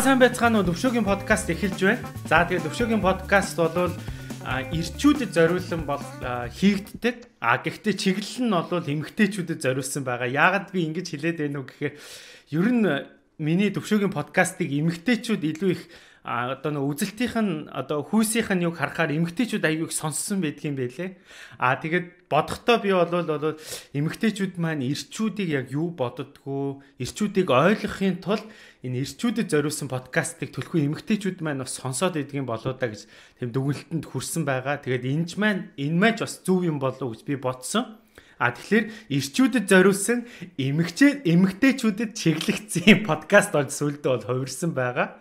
За сайн байцгаана уу Төвшөөгийн подкаст эхэлж байна. За тэгээд Төвшөөгийн подкаст бол ирчүүдэд зориулсан бол хийгддэг. А гэхдээ чиглэл нь бол эмгтээчүүдэд зориулсан байгаа. Яагаад би ингэж хэлээд байна уу гэхээр ер нь миний Төвшөөгийн подкастыг эмгтээчүүд илүү их а одоо нэг үзэлтийнх нь одоо хүүсийнх нь юг харахаар эмгтээчүүд аягүй их сонссон байдгийн байлээ. А тэгээд бодохдоо би бол бол эмгтээчүүд маань ирчүүдийг яг юу боддгоо, ирчүүдийг ойлгохын тулд энэ ирчүүдэд зориулсан подкастыг төлхөө эмгтээчүүд маань бас сонсоод идэгэн болоо да гэж тэм дүгнэлтэнд хүрсэн байгаа. Тэгээд энэч маань энэ маань бас зөв юм болов гэж би бодсон. А тэгэхээр ирчүүдэд зориулсан эмгчээ эмгтээчүүдэд чиглэгдсэн подкаст болж сүлдө бол хувирсан байгаа.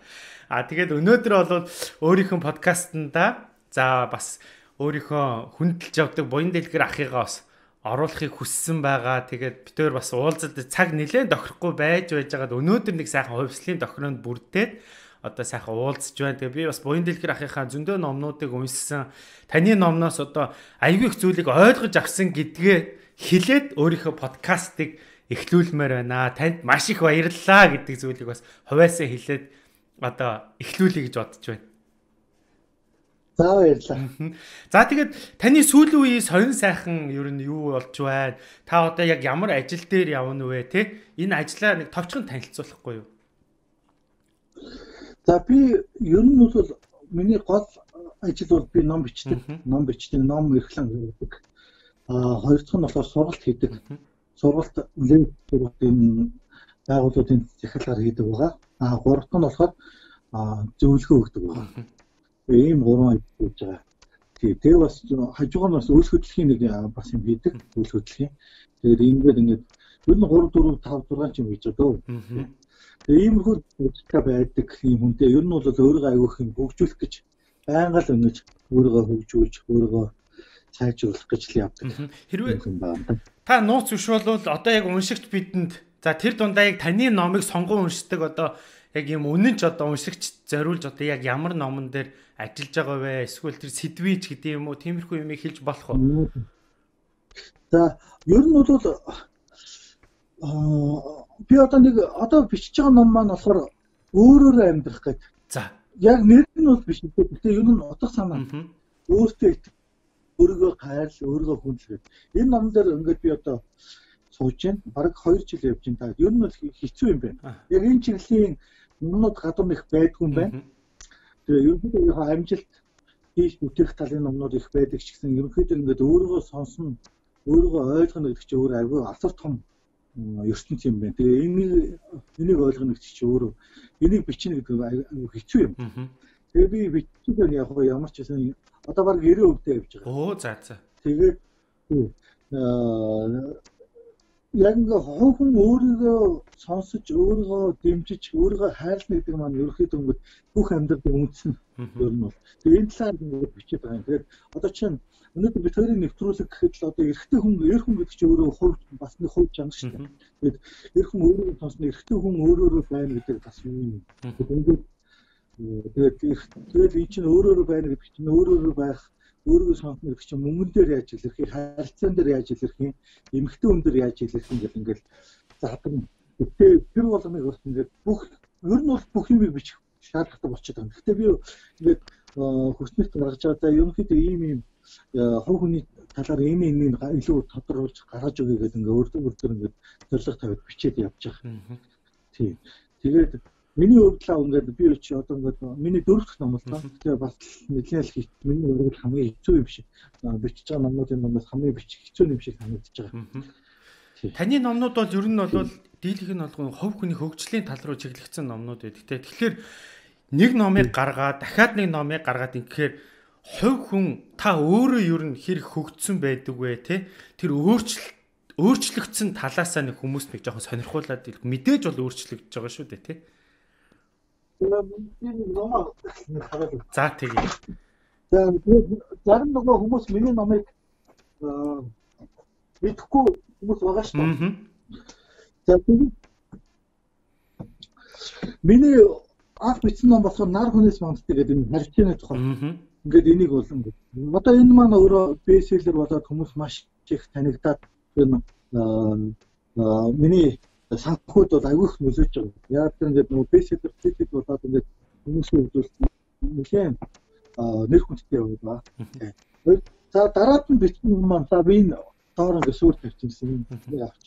А тэгээд өнөөдөр бол өөрийнхөө подкастнда за бас өөрийнхөө хүндэлж явдаг буян дэлгэр ахыгаа бас оруулахыг хүссэн байгаа. Тэгээд битээр бас уулзалт цаг нэлээд тохирохгүй байж байж байгаад өнөөдөр нэг сайхан хувьслын тохиронд бүрдээд одоо сайхан уулзж байна. Тэгээ би бас буян дэлгэр ахыхаа зөндөө номнуудыг уншсан. Таны номноос одоо аягүй их зүйлийг ойлгож авсан гэдгээ хэлээд өөрийнхөө подкастыг эхлүүлмээр байна. Танд маш их баярлалаа гэдэг зүйлийг бас хувьяасаа хэлээд одоо эхлүүлэе гэж бодож байна. За баярлалаа. За тэгээд таны сүүлийн үеийн сонин сайхан ер нь юу болж байна? Та одоо яг ямар ажил дээр явна вэ те? Энэ ажлаа нэг товчхон танилцуулахгүй юу? За би ер нь бол миний гол ажил бол би ном бичдэг. Ном бичдэг, ном эрхлэн хийдэг. Аа хоёр дахь нь болохоор сургалт хийдэг. Сургалт үлээн сургалтын байгууллагын захиалгаар хийдэг байгаа. А гурав дахь нь болохоор зөвлөгөө өгдөг байна. Ийм гурван хийж байгаа. Тий, тэгээ бас хажуугаар бас үйл хөдлөлийн нэг бас юм хийдэг. Үйл хөдлөлийн. Тэгээд ингээд ингээд ер нь 3 4 5 6 ч юм хийж байгаа дөө. Тэгээ ийм хөл үзэлтэй байдаг юм хүнтэй ер нь бол өөрийгөө аявуух юм хөгжүүлэх гэж байнга л өнгөж өөрийгөө хөгжүүлж өөрийгөө сайжруулах гэж л явдаг. Хэрвээ та нууц биш бол одоо яг уншигч бидэнд За тэр дундаа яг таны номыг сонгон уншдаг одоо яг юм үнэн ч одоо уншигч зориулж одоо яг ямар номон дээр ажиллаж байгаа вэ? Эсвэл тэр сэдвийч гэдэг юм уу? Тиймэрхүү юмыг хэлж болох уу? За ер нь бол би одоо нэг одоо бичиж байгаа ном маань болохоор өөрөөрөө амьдрах гэдэг. За яг нэр нь бол биш. Гэтэ ер нь утга санаа. Өөртөө өөрийгөө хайрл, өөрийгөө хүндлэх. Энэ ном дээр ингээд би одоо сууж байна. Бараг 2 жил явж байна. Ер нь бол хэцүү юм байна. Яг энэ чиглийн номнууд гадуур их байдгүй юм байна. Тэгээ ерөнхийдөө амжилт хийж бүтээх талын номнууд их байдаг ч гэсэн ерөнхийдөө ингээд өөрийгөө сонсно, өөрийгөө ойлгоно гэдэг чинь өөр аюул асар том ертөнц юм байна. Тэгээ энийг энийг ойлгоно гэдэг чинь өөрөө энийг бичнэ гэдэг хэцүү юм. Тэгээ би байна яг ямар ч гэсэн одоо баг 90 өвдөө явж байгаа. Оо за за. Тэгээд яг ингээ хүн өөрийгөө сонсож өөрийгөө дэмжиж өөрийгөө хайрлах гэдэг маань ерөөхдөө өнгөд бүх амьдралын үндэс нь ер нь бол тэгээ энэ талаар ингээ бичиж байгаа юм. Тэгээд одоо чинь өнөөдөр бид хоёрын нэвтрүүлэг гэхэд л одоо эрэгтэй хүн эр хүн гэдэг чинь өөрөө хувь бас нэг хувь чанар шүү дээ. Тэгээд эр хүн өөрийгөө сонсно эрэгтэй хүн өөрөөрөө байна гэдэг бас юм. Тэгээд тэгээд тэгээд ий чинь өөрөөрөө байна гэдэг чинь өөрөөрөө байх өөрийгөө сонгох гэх чинь мөнгөн дээр яаж илэрхий, харилцаан дээр яаж илэрхий, эмгэгтэй хүн дээр яаж илэрхий гэдэг ингээл задаг. Гэтэ тэр болгоныг бас ингээд бүх ер нь бол бүх юм бичих шаардлагатай болчиход байна. Гэтэ би ингээд хүснэгт гаргаж байгаа за ерөнхийдөө ийм ийм хувь хүний талаар энэ энийг илүү тодорхойлж гаргаж өгье гэдэг ингээд өөр өөр ингээд зорилго тавиад бичээд явж байгаа. Тийм. Тэгээд Миний хувьд л ингээд би чи одоо ингээд миний дөрөв дэх ном л та. Тэгээ бас нэлээд л хит миний хувьд хамгийн хэцүү юм шиг. Бичиж байгаа номнуудын номоос хамгийн бичих хэцүү юм шиг санагдаж байгаа. Таны номнууд бол ер нь бол дийлэх нь болгон хувь хүний хөгжлийн тал руу чиглэгдсэн номнууд байдаг. Тэгэхээр нэг номыг гаргаад дахиад нэг номыг гаргаад ингэхээр хувь хүн та өөрөө ер нь хэрэг хөгжсөн байдаг вэ те. Тэр өөрчлөлт өөрчлөгдсөн талаасаа нэг хүмүүс нэг жоохон сонирхуулаад мэдээж бол өөрчлөгдөж байгаа шүү дээ тий. За тэгье. За зарим нөгөө хүмүүс миний номыг мэдхгүй хүмүүс байгаа шүү дээ. За тэгээд миний анх бичсэн ном болохоор нар хүнээс манддаг гэдэг энэ харьцааны тухай. Ингээд энийг болон одоо энэ маань өөрөө бестселлер болоод хүмүүс маш их танигдаад энэ миний санхүүд бол аягүй их нөлөөж байгаа. Яг тэр ингээд нөгөө бэсэдэр фитик болоод ингээд хүмүүсийн үзүүлэлт нэлээд нэр хүндтэй байгаа. За дараад нь бичсэн юм маань за би энэ доор ингээд суур тавьчихсан юм авч.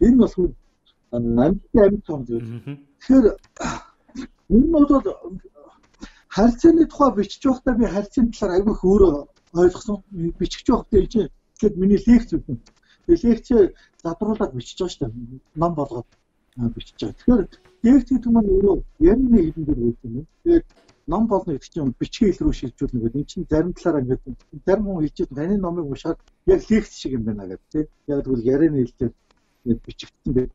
Энэ бол намжтай амьд том зүйл. Тэгэхээр энэ бол харьцааны тухай бичиж байхдаа би харьцааны талаар аягүй их өөрөө ойлгосон. Бичих байхдаа энэ тэгэхэд миний лекц үгүй. Тэгээ лекц задруулаад бичиж байгаа шүү дээ. Ном болгоод бичиж байгаа. Тэгэхээр лекц гэдэг нь өөрөө ярины хэлэн дээр үүсэх юм. Тэгээд ном болно гэдэг чинь бичгийн хэл рүү шилжүүлнэ гэдэг. Энд чинь зарим талаараа ингээд зарим хүн хэлж таны номыг уншаад яг лекц шиг юм байна гэдэг. Яг тэгвэл ярианы хэлээр ингээд бичигдсэн байх.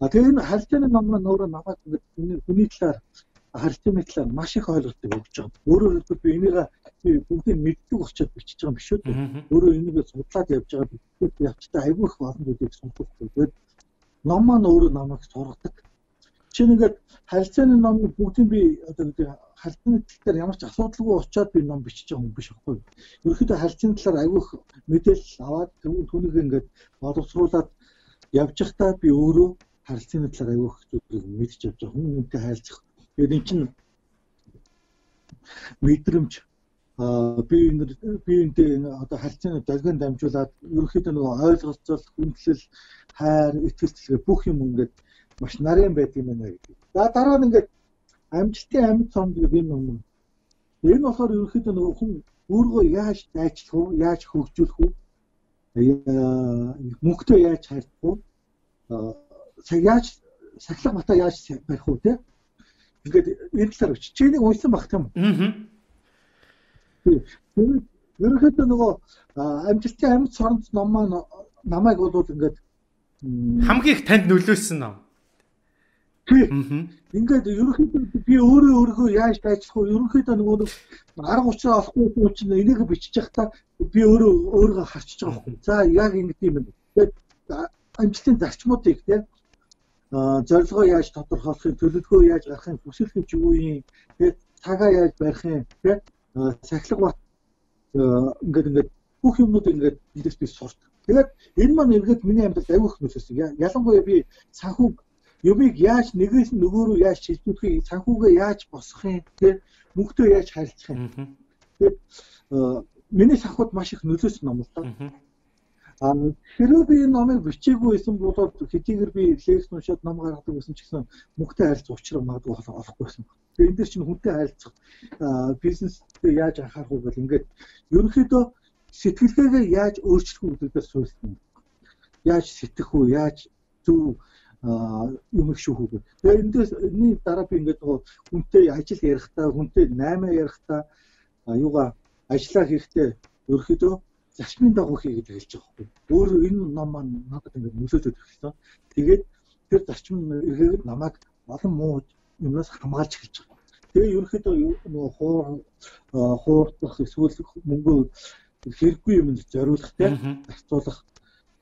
А тэгээ энэ харилцааны ном маань өөрөө намайг ингээд хүний талаар талаар маш их ойлголтыг өгч байгаа. Өөрөөр хэлбэл би энийг бүгдийг мэддэг очиод бичиж байгаа юм биш үү? Өөрөө энийг судлаад явж байгаа бичдэг явцтай айгүй их олон зүйлийг сонсох. Тэгээд ном маань өөрөө намайг сургадаг Чи нэгээд харилцааны номыг бүгдийг би одоо харилцааны тал дээр ямар ч асуудалгүй очиод би ном бичиж байгаа юм биш байхгүй. Ерөнхийдөө харилцааны талаар аявих мэдээлэл аваад түүнийг ингээд боловсруулад явж байхдаа би өөрөө харилцааны талаар аявих зүйлийг мэдж явж байгаа. Хүн хүнтэй харилцах. Тэгээд эн чинь мэдрэмж а би би энтэй одоо харилцааны долгион дамжуулаад ерөнхийдөө нөгөө ойлголцол, хүндлэл, хайр, итгэлцэлгээ бүх юм ингээд маш нарийн байдаг юм байна гэдэг. За дараа нь ингээд амжилтын амьд цомд гэдэг юм юм. Энэ болохоор ерөнхийдөө нөгөө хүн өөргөө яаж дайчлах вэ? Яаж хөгжүүлэх вэ? мөнгөтэй яаж хайрлах вэ? Яаж сахилга бата яаж барих вэ те? Ингээд энэ талаар өч. Чи нэг уншсан баг тийм үү? Аа. Ерөнхийдөө нөгөө амжилтын амьд цомд ном маань намайг бол ингээд хамгийн их танд нөлөөсөн ном. Ингээд ерөнхийдөө би өөрөө өөрийгөө яаж ажиллах вэ? Ерөнхийдөө нөгөө нэг арга учраа олохгүй юм чинь энийг бичиж явахдаа би өөрөө өөрийгөө харчиж байгаа юм. За яг ингэ юм. Тэгээд амжилтын зарчмуудыг тийм зорилгоо яаж тодорхойлохын, төлөвлөгөө яаж гаргахын, хүсэл гэж юу юм? Тэгээд цагаа яаж барих юм? Тийм сахилга бат ингээд ингээд бүх юмнууд ингээд бидээс би сурт. Тэгээд энэ маань эргээд миний амьдралд аюух нөлөөсөн. Ялангуяа би санхүү юмыг яаж нэгээс нөгөө рүү яаж шилжүүлэхийг санхүүгээ яаж босгохын тэр мөнгөтэй яаж харилцах юм. Тэгээд миний санхуд маш их нөлөөсөн ном л да. Хэрвээ би энэ номыг бичээгүй байсан бол хэдийгээр би лекц уншаад ном гаргадаг байсан ч гэсэн мөнгөтэй харилцах учраа магадгүй олохгүй байсан. Тэгээд энэ дэр чинь хүнтэй харилцах бизнестэй яаж анхаарах вэ гэвэл ингээд ерөнхийдөө сэтгэлгээгээ яаж өөрчлөх үү гэдэгээс суйлсан. Яаж сэтгэх үү, яаж зөв юм их шүү хүү. Тэгээ эндээс энэний дараа би ингээд хүнтэй ажил ярихдаа, хүнтэй наймаа ярихдаа юугаа ажиллаа хийхдээ ерөөхдөө зарчмын дагуу хийгээд хэлж байгаа байхгүй. Өөр энэ ном маань надад ингээд нөлөөдөд ирсэн. Тэгээд тэр зарчим эргээд намайг олон муу юмнаас хамгаалж эхэлж байгаа. Тэгээ ерөөхдөө нөгөө хуур хуурдах эсвэл мөнгө хэрэггүй юм зориулах те зарцуулах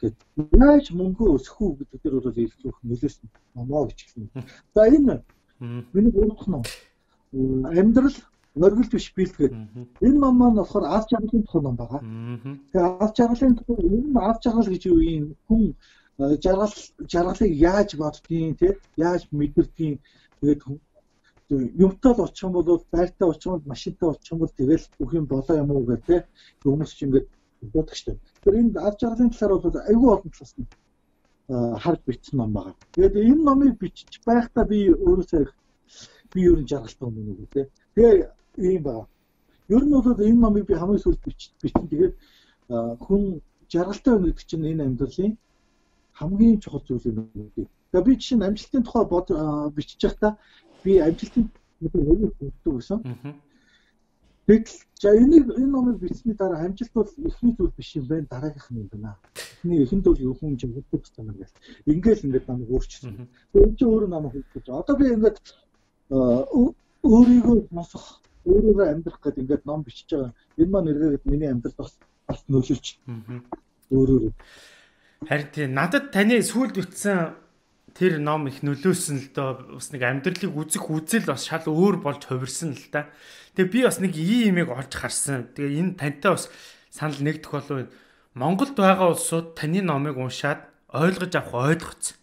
Гэт яаж мөнгө өсөх үү гэдэг дээр бол их их нөлөөсөн номоо гэж хэлсэн. За энэ миний гуравдах ном амьдрал нөргөл биш бэлтгээд энэ ном маань болохоор аз жаргалын тухай ном байгаа. Тэгээ аз жаргалын тухай энэ аз жаргал гэж юу юм? Хүн жаргал жаргалыг яаж боддгийг те яаж мэдэрдгийг тэгээд юмтай л очих юм бол байртай очих юм машинтай очих юм бол тэгэл бүх юм болоо юм уу гэх те хүмүүс ч ингээд бодох штеп. Тэр энэ ад жаргалын талаар бол айгүй олон талаас нь харж бичсэн ном байгаа. Тэгээд энэ номыг бичиж байхдаа би өөрөөсөө би ер нь жаргалтай юм уу гэх тэгээ ийм байгаа. Ер нь бол энэ номыг би хамгийн сүүлд бичсэн. Тэгээд хүн жаргалтай байна гэдэг чинь энэ амьдралын хамгийн чухал зүйл юм гэдэг. Тэгээ би жишээ нь амжилтын тухай бод бичиж байхдаа би амжилтын нэг өгдөг гэсэн. Тэгэл за энийг энэ номыг бичсний дараа амжилт бол эхний зүйл биш юм байна дараагийнх нь юм байна. Эхний эхэнд бол юу хүн жигдэх гэсэн юм байна. Ингээл ингээд намайг өөрчилсөн. Тэгээд чи өөрөө намайг хэлж байгаа. Одоо би ингээд өөрийгөө носох, өөрийгөө амьдрах гэдэг ингээд ном бичиж байгаа. Энэ маань эргээд миний амьдралд бас бас нөлөөлж. Өөрөөр. Харин тийм надад таны сүлд бичсэн тэр ном их нөлөөсөн л доо бас нэг амьдралыг үзэх үзэл бас шал өөр болж хувирсан л да. Тэгээ би бас нэг ийм юмыг олж харсан. Тэгээ энэ тантай бас санал нэгдэх болов Монголд байгаа улсууд таны номыг уншаад ойлгож авах ойлгоц.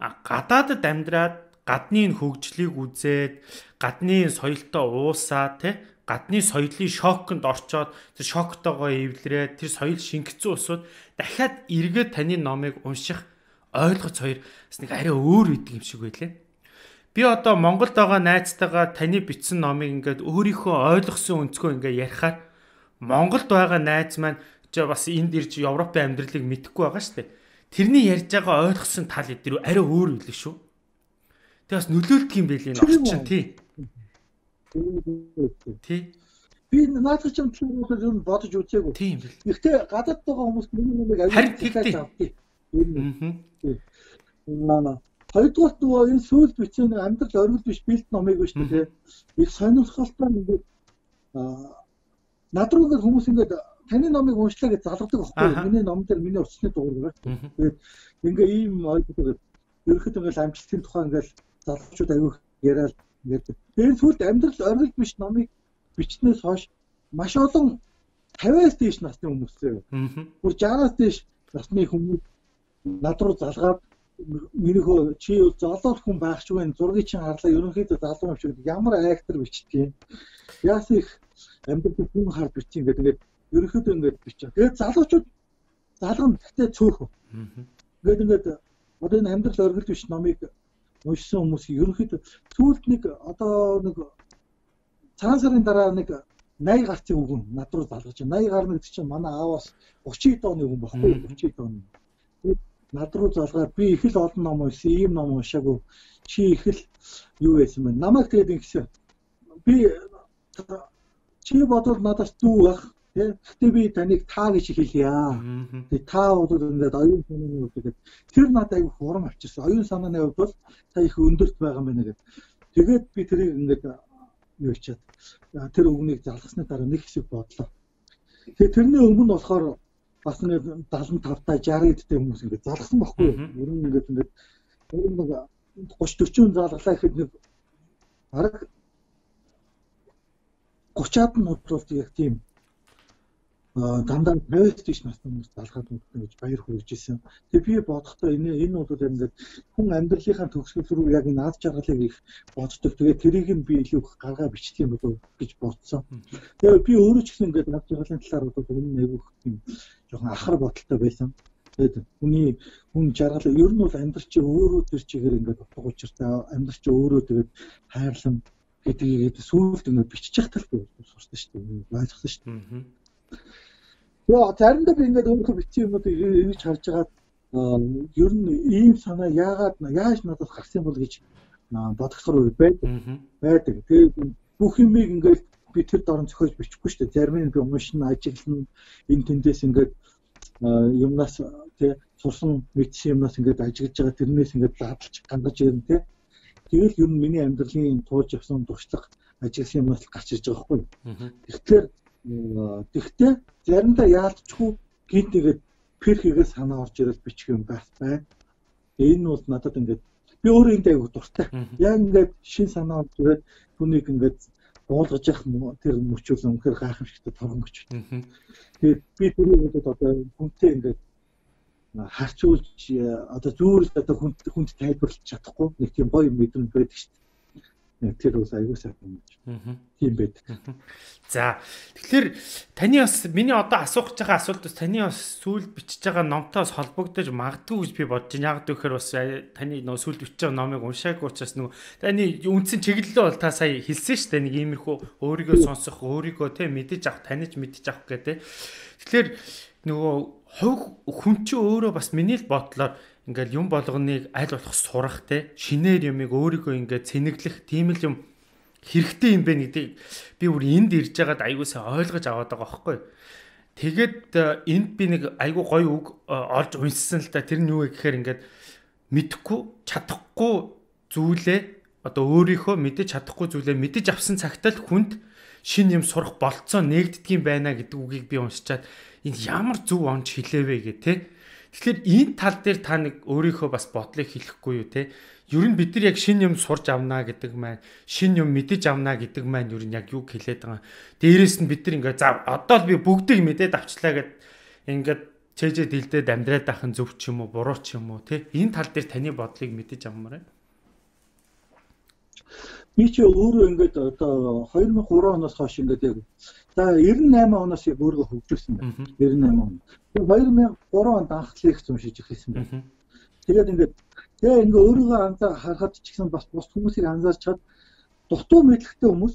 гадаадд амьдраад гадны хөгжлийг үзээд гадны соёлтой уусаа тий гадны соёлын шоконд орчоод тэр шоктойгоо эвлэрээ тэр соёл шингэцэн усууд дахиад эргээд таны номыг унших ойлгоц хоёр бас нэг арай өөр үдэг юм шиг байлээ. Би одоо Монголд байгаа найзтайгаа таны бичсэн номыг ингээд өөрийнхөө ойлгосон өнцгөө ингээд ярихаар Монголд байгаа найз маань ч бас энд ирж Европын амьдралыг мэдэхгүй байгаа шүү дээ. Тэрний ярьж байгаа ойлгосон тал эдгээр арай өөр үлээ шүү. Тэг бас нөлөөлдөг юм байл энэ орчин тий. Тий. Би наадах ч юм төлөвлөж юм бодож үзээгүй. Тийм бэл. Гэхдээ гадаад байгаа хүмүүс миний номыг аюул хэлж авдгийг. Аа. Хоёрдугаар нөгөө энэ сүүл бичсэн нэг амьдрал оргил биш бэлт номыг биш тэгээ их сонирхолтой ингээд аа над руу ингээд хүмүүс ингээд таны номыг уншлаа гэж залгадаг байхгүй миний ном дээр миний өчсөний дугаар байгаа. Тэгээд ингээ ийм ойлголт ерөөхдөө ингээд амжилтын тухай ингээд залуучууд аягүй яриад ингээд тэгээд сүүлд амьдрал оргил биш номыг бичснээс хойш маш олон 50-аас дээш насны хүмүүсээ. Бүр 60-аас дээш насны хүмүүс над руу залгаад минийхөө чи золоод хүн байх ч үгүй зургийг чинь харлаа. Ерөнхийдөө залуу юм шиг ямар актер бичдэг юм? Яас их амьдрал хүн хар бичиж ингээд ингээд ерөнхийдөө ингээд бичээ. Тэгээд залуучууд залган гэхдээ цөөхөн ингээд ингээд одоо энэ амьдрал оргил биш номыг уншсан хүмүүс ерөнхийдөө сүүлд нэг одоо нэг цагаан сарын дараа нэг 80 гарцын үгэн над руу залгаж 80 гарна гэдэг чинь манай ааваас 30 дооны үгэн баггүй 30 дооны над руу залгаад би их л олон ном уншсан, ийм ном уншаагүй. Чи их л юу байсан бэ? Намайг тэгээд ингэсэн. Би чи бодвол надаас дүү байх. Гэхдээ би таныг та гэж хэлье. Тэгээ та бол ингээд оюун санааны хувьд тэгээд тэр надад аяг хурам авчирсан. Оюун санааны хувьд бол та их өндөрт байгаа юм байна гэдэг. Тэгээд би тэрийг ингээд юу чад. Тэр үгнийг залгасны дараа нэг хэсэг бодлоо. Тэгээ тэрний өмнө болохоор бас нэг 75 та 60 эдтэй хүмүүс ингээд залгсан байхгүй юу? Ер нь ингээд ингээд нэг 30 40 залглаа гэхэд нэг бараг 30-аад нь бодлоо яг тийм дандаа 50 тийш насны хүмүүс залгаад үлдэн гэж баяр хүргэж ирсэн. Тэгээ би бодохдоо энэ энэ бол ингээд хүн амьдралынхаа төгсгөл рүү яг энэ ад жаргалыг их боддог. Тэгээ тэрийг нь би илүү гаргаа бичдэг юм болов гэж бодсон. Тэгээ би өөрөө ч гэсэн ингээд ад жаргалын талаар бол өмнө айгүйх тийм жоохон ахар бодолтой байсан. Тэгээд хүний хүн жаргал ер нь бол амьдрал чи өөрөө тэр чигээр ингээд утга учиртай амьдрал чи өөрөө тэгээд хайрлан гэдгийг сүүлд ингээд бичиж явах талбай сурсан шүү дээ. Ойлгосон шүү дээ. Яа заримдаа би ингээд өөрөө бичсэн юмнуудыг ингэж харж байгаа ер нь ийм санаа яагаад яаж надад гарсан бол гэж бодогдохор үе байдаг. Байдаг. Тэгээд бүх юмыг ингээд би тэр дорн зохиож бичихгүй шүү дээ. Зарим нь би уншина, ажиглана, энэ тэндээс ингээд юмнаас тий сурсан мэдсэн юмнаас ингээд ажиглаж байгаа тэрнээс ингээд задлж гангаж ирнэ тий. Тэгэл ер нь миний амьдралын туулж явсан туршлага ажигласан юмнаас гарч ирж байгаа хгүй. Тэгэхээр Тэгтээ заримдаа яалтчгүй гинт нэгэд перхийгээ санаа орж ирэл бичих юм байх байна. Энэ бол надад ингээд би өөрөө энд аяг дуртай. Яг ингээд шин санаа орж ирээд түүнийг ингээд уулгаж явах тэр мөчүүл өнөхөр гайхамшигтай торонгоч. Тэгээд би тэрийг бодоод одоо хүнтэй ингээд харьцуулж одоо зүгээр л одоо хүнд хүнд тайлбарлаж чадахгүй нэг тийм гоё мэдрэмж байдаг шүү дээ тэр бол аягүй сайхан юм. Тийм байд. За тэгэхээр таны бас миний одоо асуух гэж байгаа асуулт бас таны бас сүүл бичиж байгаа номтоос холбогдож магадгүй гэж би бодож байна. Яг гэхээр бас таны нөө сүүл бичиж байгаа номыг уншаагүй учраас нөгөө таны үндсэн чиглэлээ бол та сая хэлсэн шүү дээ. Нэг иймэрхүү өөрийгөө сонсох, өөрийгөө тэ мэдэж авах, таних мэдэж авах гэдэг. Тэгэхээр нөгөө хувь хүн чинь өөрөө бас миний л бодлоор ингээл юм болгоныг аль болох сурах те шинээр юмыг өөрийгөө ингээд цэнэглэх тийм л юм хэрэгтэй юм бэ гэдгийг би бүр энд ирж байгаад аягуулсаа ойлгож аваад байгаа байхгүй. Тэгээд э, энд би нэг айгуу гоё үг э, олж унссан л та. Тэр нь юу вэ гэхээр ингээд мэдхгүй чадахгүй зүйлээ одоо өөрийнхөө мэдэж чадахгүй зүйлээ мэдэж авсан цагт л хүнд шин юм сурах болцоо нэгддэг юм байна гэдэг үгийг би уншичаад энэ ямар зөв онч хэлээвэ гэх те Тэгэхээр энэ тал дээр та нэг өөрийнхөө бас бодлыг хэлэхгүй юу те? Ер нь бид нар яг шин юм сурж авнаа гэдэг маань, шин юм мэдэж авнаа гэдэг маань ер нь яг юу хэлээд байгаа. Дээрээс нь бид нар ингээд за одоо л би бүгдийг мэдээд авчлаа гэд ингээд чэжээ дэлдээд амьдраад нь зөв ч юм уу буруу ч юм уу тий энэ тал дээр таны бодлыг мэдэж авмаар байна. Би чи өөрөө ингээд одоо 2003 оноос хойш ингээд яг за 98 оноос яг өөрөө хөгжүүлсэн байна. 98 он. 2003 онд анх лекц уншиж эхэлсэн байна. Тэгээд ингээд тэгээ ингээ өөрийгөө анзаа харахад ч гэсэн бас бус хүмүүсийг анзаарч чад дутуу мэдлэгтэй хүмүүс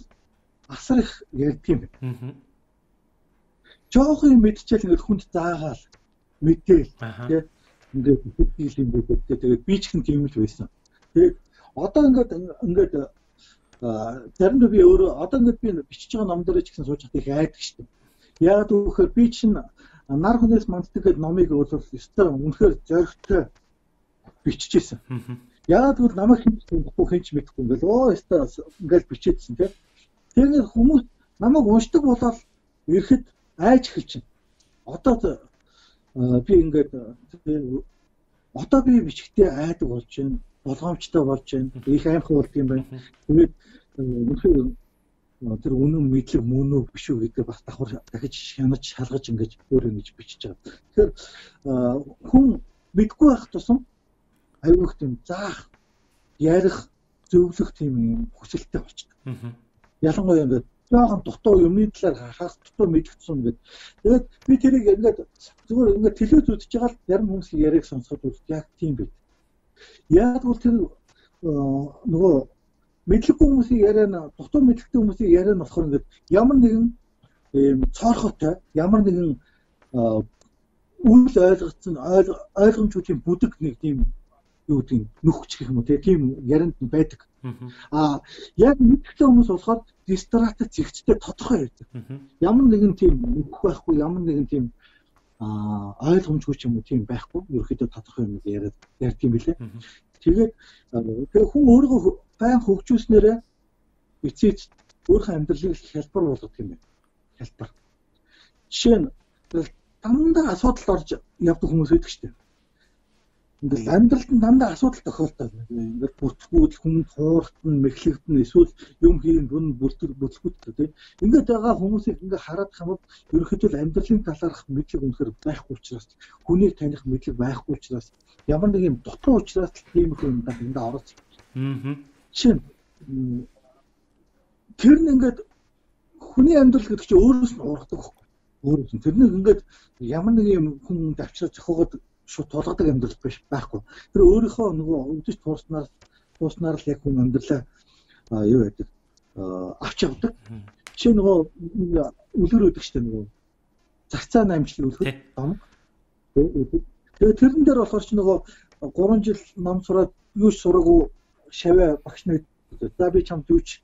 асар их ярьдаг юм байна. Жохон мэдчихэл ингээд хүнд заагаал мэдээл тий ингээд сэтгэл юм байдаг. Тэгээд би ч гэсэн тийм л байсан. Тэгээд одоо ингээд ингээд заримдаа би өөрөө одоо ингээд би бичиж байгаа ном дээр ч гэсэн сууж хат их айдаг шүү дээ. Яг түүхээр би чинь нар хүнээс манддаг гэдэг номыг бол өстой үнэхээр зоригтой биччихсэн. Яг тэгвэл намайг хинч мэдхгүй хинч мэдхгүй ингээл оо өстой ингээл бичээдсэн тийм. Тэгээд хүмүүс намайг уншдаг болоод ирэхэд айж эхэлчихэ. Одоо би ингээд одоо би бичгтээ айдаг болж байна болгоомжтой болж байна. Их аимхан болд юм байна. Тэгээд үнэхээр тэр үнэн мэдлэг мөн үү биш үү гэдэг бас давхар дахиж хянаж шалгаж ингэж өөрөө ингэж бичиж байгаа. Тэгэхээр хүн мэдгүй байх тусам аюух тийм заах ярих зөвлөх тийм юм хүсэлтэй болчихдог. Ялангуяа ингээд жоохон дутуу юмны талаар хаас дутуу мэдгэцсэн ингээд. Тэгээд би тэрийг ингээд зүгээр ингээд телевиз үзэж байгаа л зарим хүмүүсийн яриаг сонсоход үл яг тийм байд. Яг бол тэр нөгөө мэдлэггүй хүмүүсийн яриа нь дутуу мэдлэгтэй хүмүүсийн яриа нь болохоор ингээд ямар нэгэн ийм цоорхотой ямар нэгэн үйл ойлгоцсон ойлгомжуудын бүдэг нэг тийм юу гэдэг нөхч гэх юм уу тийм ярианд байдаг. Аа яг мэдхтэй хүмүүс болохоор дистрата зэгцтэй тодорхой ярьдаг. Ямар нэгэн тийм нөхөх байхгүй ямар нэгэн тийм ойлгомжгүй ч юм уу тийм байхгүй ерөөхдөө тодорхой юм яриад ярьд юм билэ. Тэгээд тэгээ хүн өөрийгөө байн хөгжүүлснээрээ эцээч өөрийнхөө амьдралыг хялбар болгох юм байна. Хялбар. Жишээ нь дандаа асуудал орж явдаг хүмүүс байдаг шүү дээ. Ингээл амьдралд нь дандаа асуудал тохиолддог. Ингээд бүтгүүд хүн хууртан, мэхлэгдэн эсвэл юм хийн бүн бүлтэр бүтлгүүдтэй тийм. Ингээд байгаа хүмүүсийг ингээд хараад хамт ерөөхдөө амьдралын талаарх мэдлэг үнэхээр байхгүй учраас хүнийг таних мэдлэг байхгүй учраас ямар нэг юм дутуу учраас тийм их юм даа энд орож. Аа. Чин тэр нь ингээд хүний амьдрал гэдэг чинь өөрөөс нь ургадаг. Өөрөөс нь тэрнийг ингээд ямар нэг юм хүн давчраа зохиогоод шууд тулгадаг амьдрал биш байхгүй. Тэр өөрийнхөө нөгөө өвдөж туурснаар тууснаар л яг хүн амьдралаа юу яадаг авч явдаг. Жишээ нөгөө үлгэр өгдөг штэ нөгөө зарцаа наамчлын үлгэр дом. Тэгээ тэрэн дээр болохоор ч нөгөө 3 жил ном сураад юу сураагүй шаваа багш нэг за би чамд юуч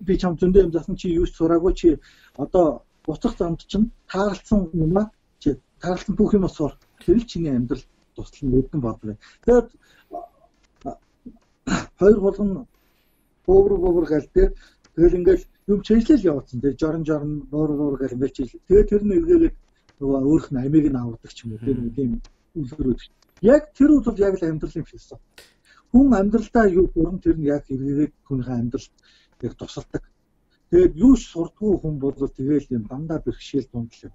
би чам зөндөө юм засан чи юу сураагүй чи одоо буцах замд чинь тааралцсан юм а чи тааралцсан бүх юм сур Тэр л чиний амьдрал туслан нүдэн бодлоо. Тэгээд хоёр болгон буур буур гал дээр тэгэл ингээл юм чэжлэл явуулсан. Тэгээ жорон жорон буур буур гал ингээл чэжлэл. Тэгээ тэр нь эргээгээд нөгөө өөрх нь амийг нь авдаг ч юм уу. Нэг юм үлгэрүүд. Яг тэр бол яг л амьдрал юм шигсэн. Хүн амьдралдаа юу бүрэн тэр нь яг эргээгээд хүнийхээ амьдралд яг тусалдаг. Тэгээд юу ч сурдгүй хүн бол тэгээл юм дандаа бэрхшээл дундал юм.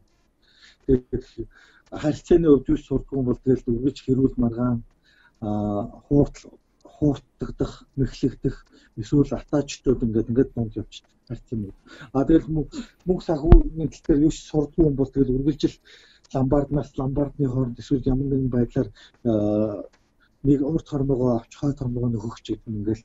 Тэгээд харилцааны өвдөж сурдаг юм бол тэгэл үргэлж хэрүүл маргаан хууртал хууртагдах, мэхлэгдэх эсвэл атаачтууд ингээд ингээд дунд явчихдаг харц юм. А тэгэл мөнгө санхүүгийн тал дээр юу ч сурдгүй юм бол тэгэл үргэлжил ламбарднаас ламбардны хооронд эсвэл ямар нэгэн байдлаар нэг урт хормогоо авч хойд хормогоо нөхөгч гэдэг ингээд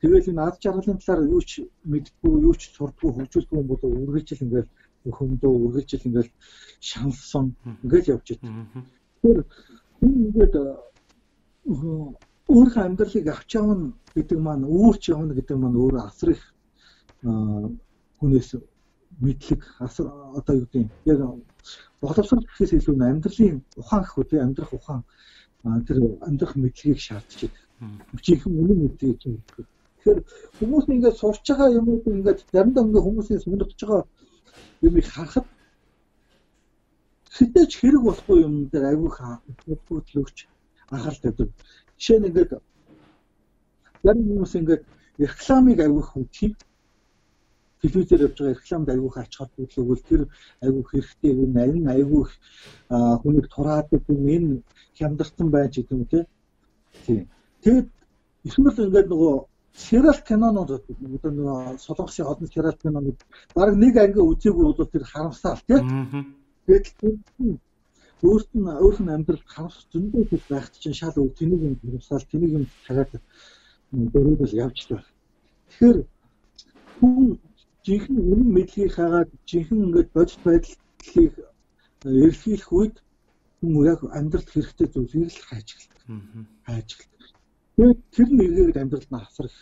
Тэгэл энэ ад жаргалын талаар юу ч мэдгүй, юу ч сурдгүй, хөгжүүлдэггүй юм бол үргэлжил ингээд хөмдөө үргэлжил ингээл шансан ингээл явж байна. Тэгэхээр хүн ингээд өөрийнхөө амьдралыг авч явна гэдэг маань өөрч явна гэдэг маань өөрөө асар их хүнээс мэдлэг асар одоо юу гэдэг яг боловсрол гэхээс илүү амьдралын ухаан гэх үү тий амьдрах ухаан тэр амьдрах мэдлэгийг шаардж байдаг. Чихэн үнэн мэдлэгийг чинь. Тэгэхээр хүмүүс ингээд сурч байгаа юм уу ингээд заримдаа ингээд хүмүүсийн сонирхож байгаа юмыг харахад хитэж хэрэг болохгүй юм дээр айгүй хөтлөгч анхаарал тавьдаг. Жишээ нь ингээд зарим хүмүүс ингээд рекламыг айгүй хүчиг телевизээр явж байгаа рекламд айгүйх ач холбогдол өгвөл тэр айгүйх хэрэгтэй аль нь айгүйх хүнийг тураадаг юм энэ хямдартан байж гэдэг юм тийм. Тэгээд эсвэл ингээд нөгөө сериал кинонууд одоо нөгөө солонгосын олон сериал кинонууд баг нэг анги үзээгүй бол тэр харамсаал тийм. Тэгээд өөрт нь өөр нь амьдрал харамс зөндөө их байхт чинь шал өг тэнийг юм харамсаал тэнийг юм цагаад дөрөвөл явж байгаа. Тэгэхээр хүн жинхэнэ үнэн мэдлэгийг хагаад жинхэнэ ингээд бодит байдлыг эрхлэх үед хүн яг амьдралд хэрэгтэй зүйлийг л хайж эхэлдэг. Хайж. Тэгээд тэр нэгийг амьдралд нь асар их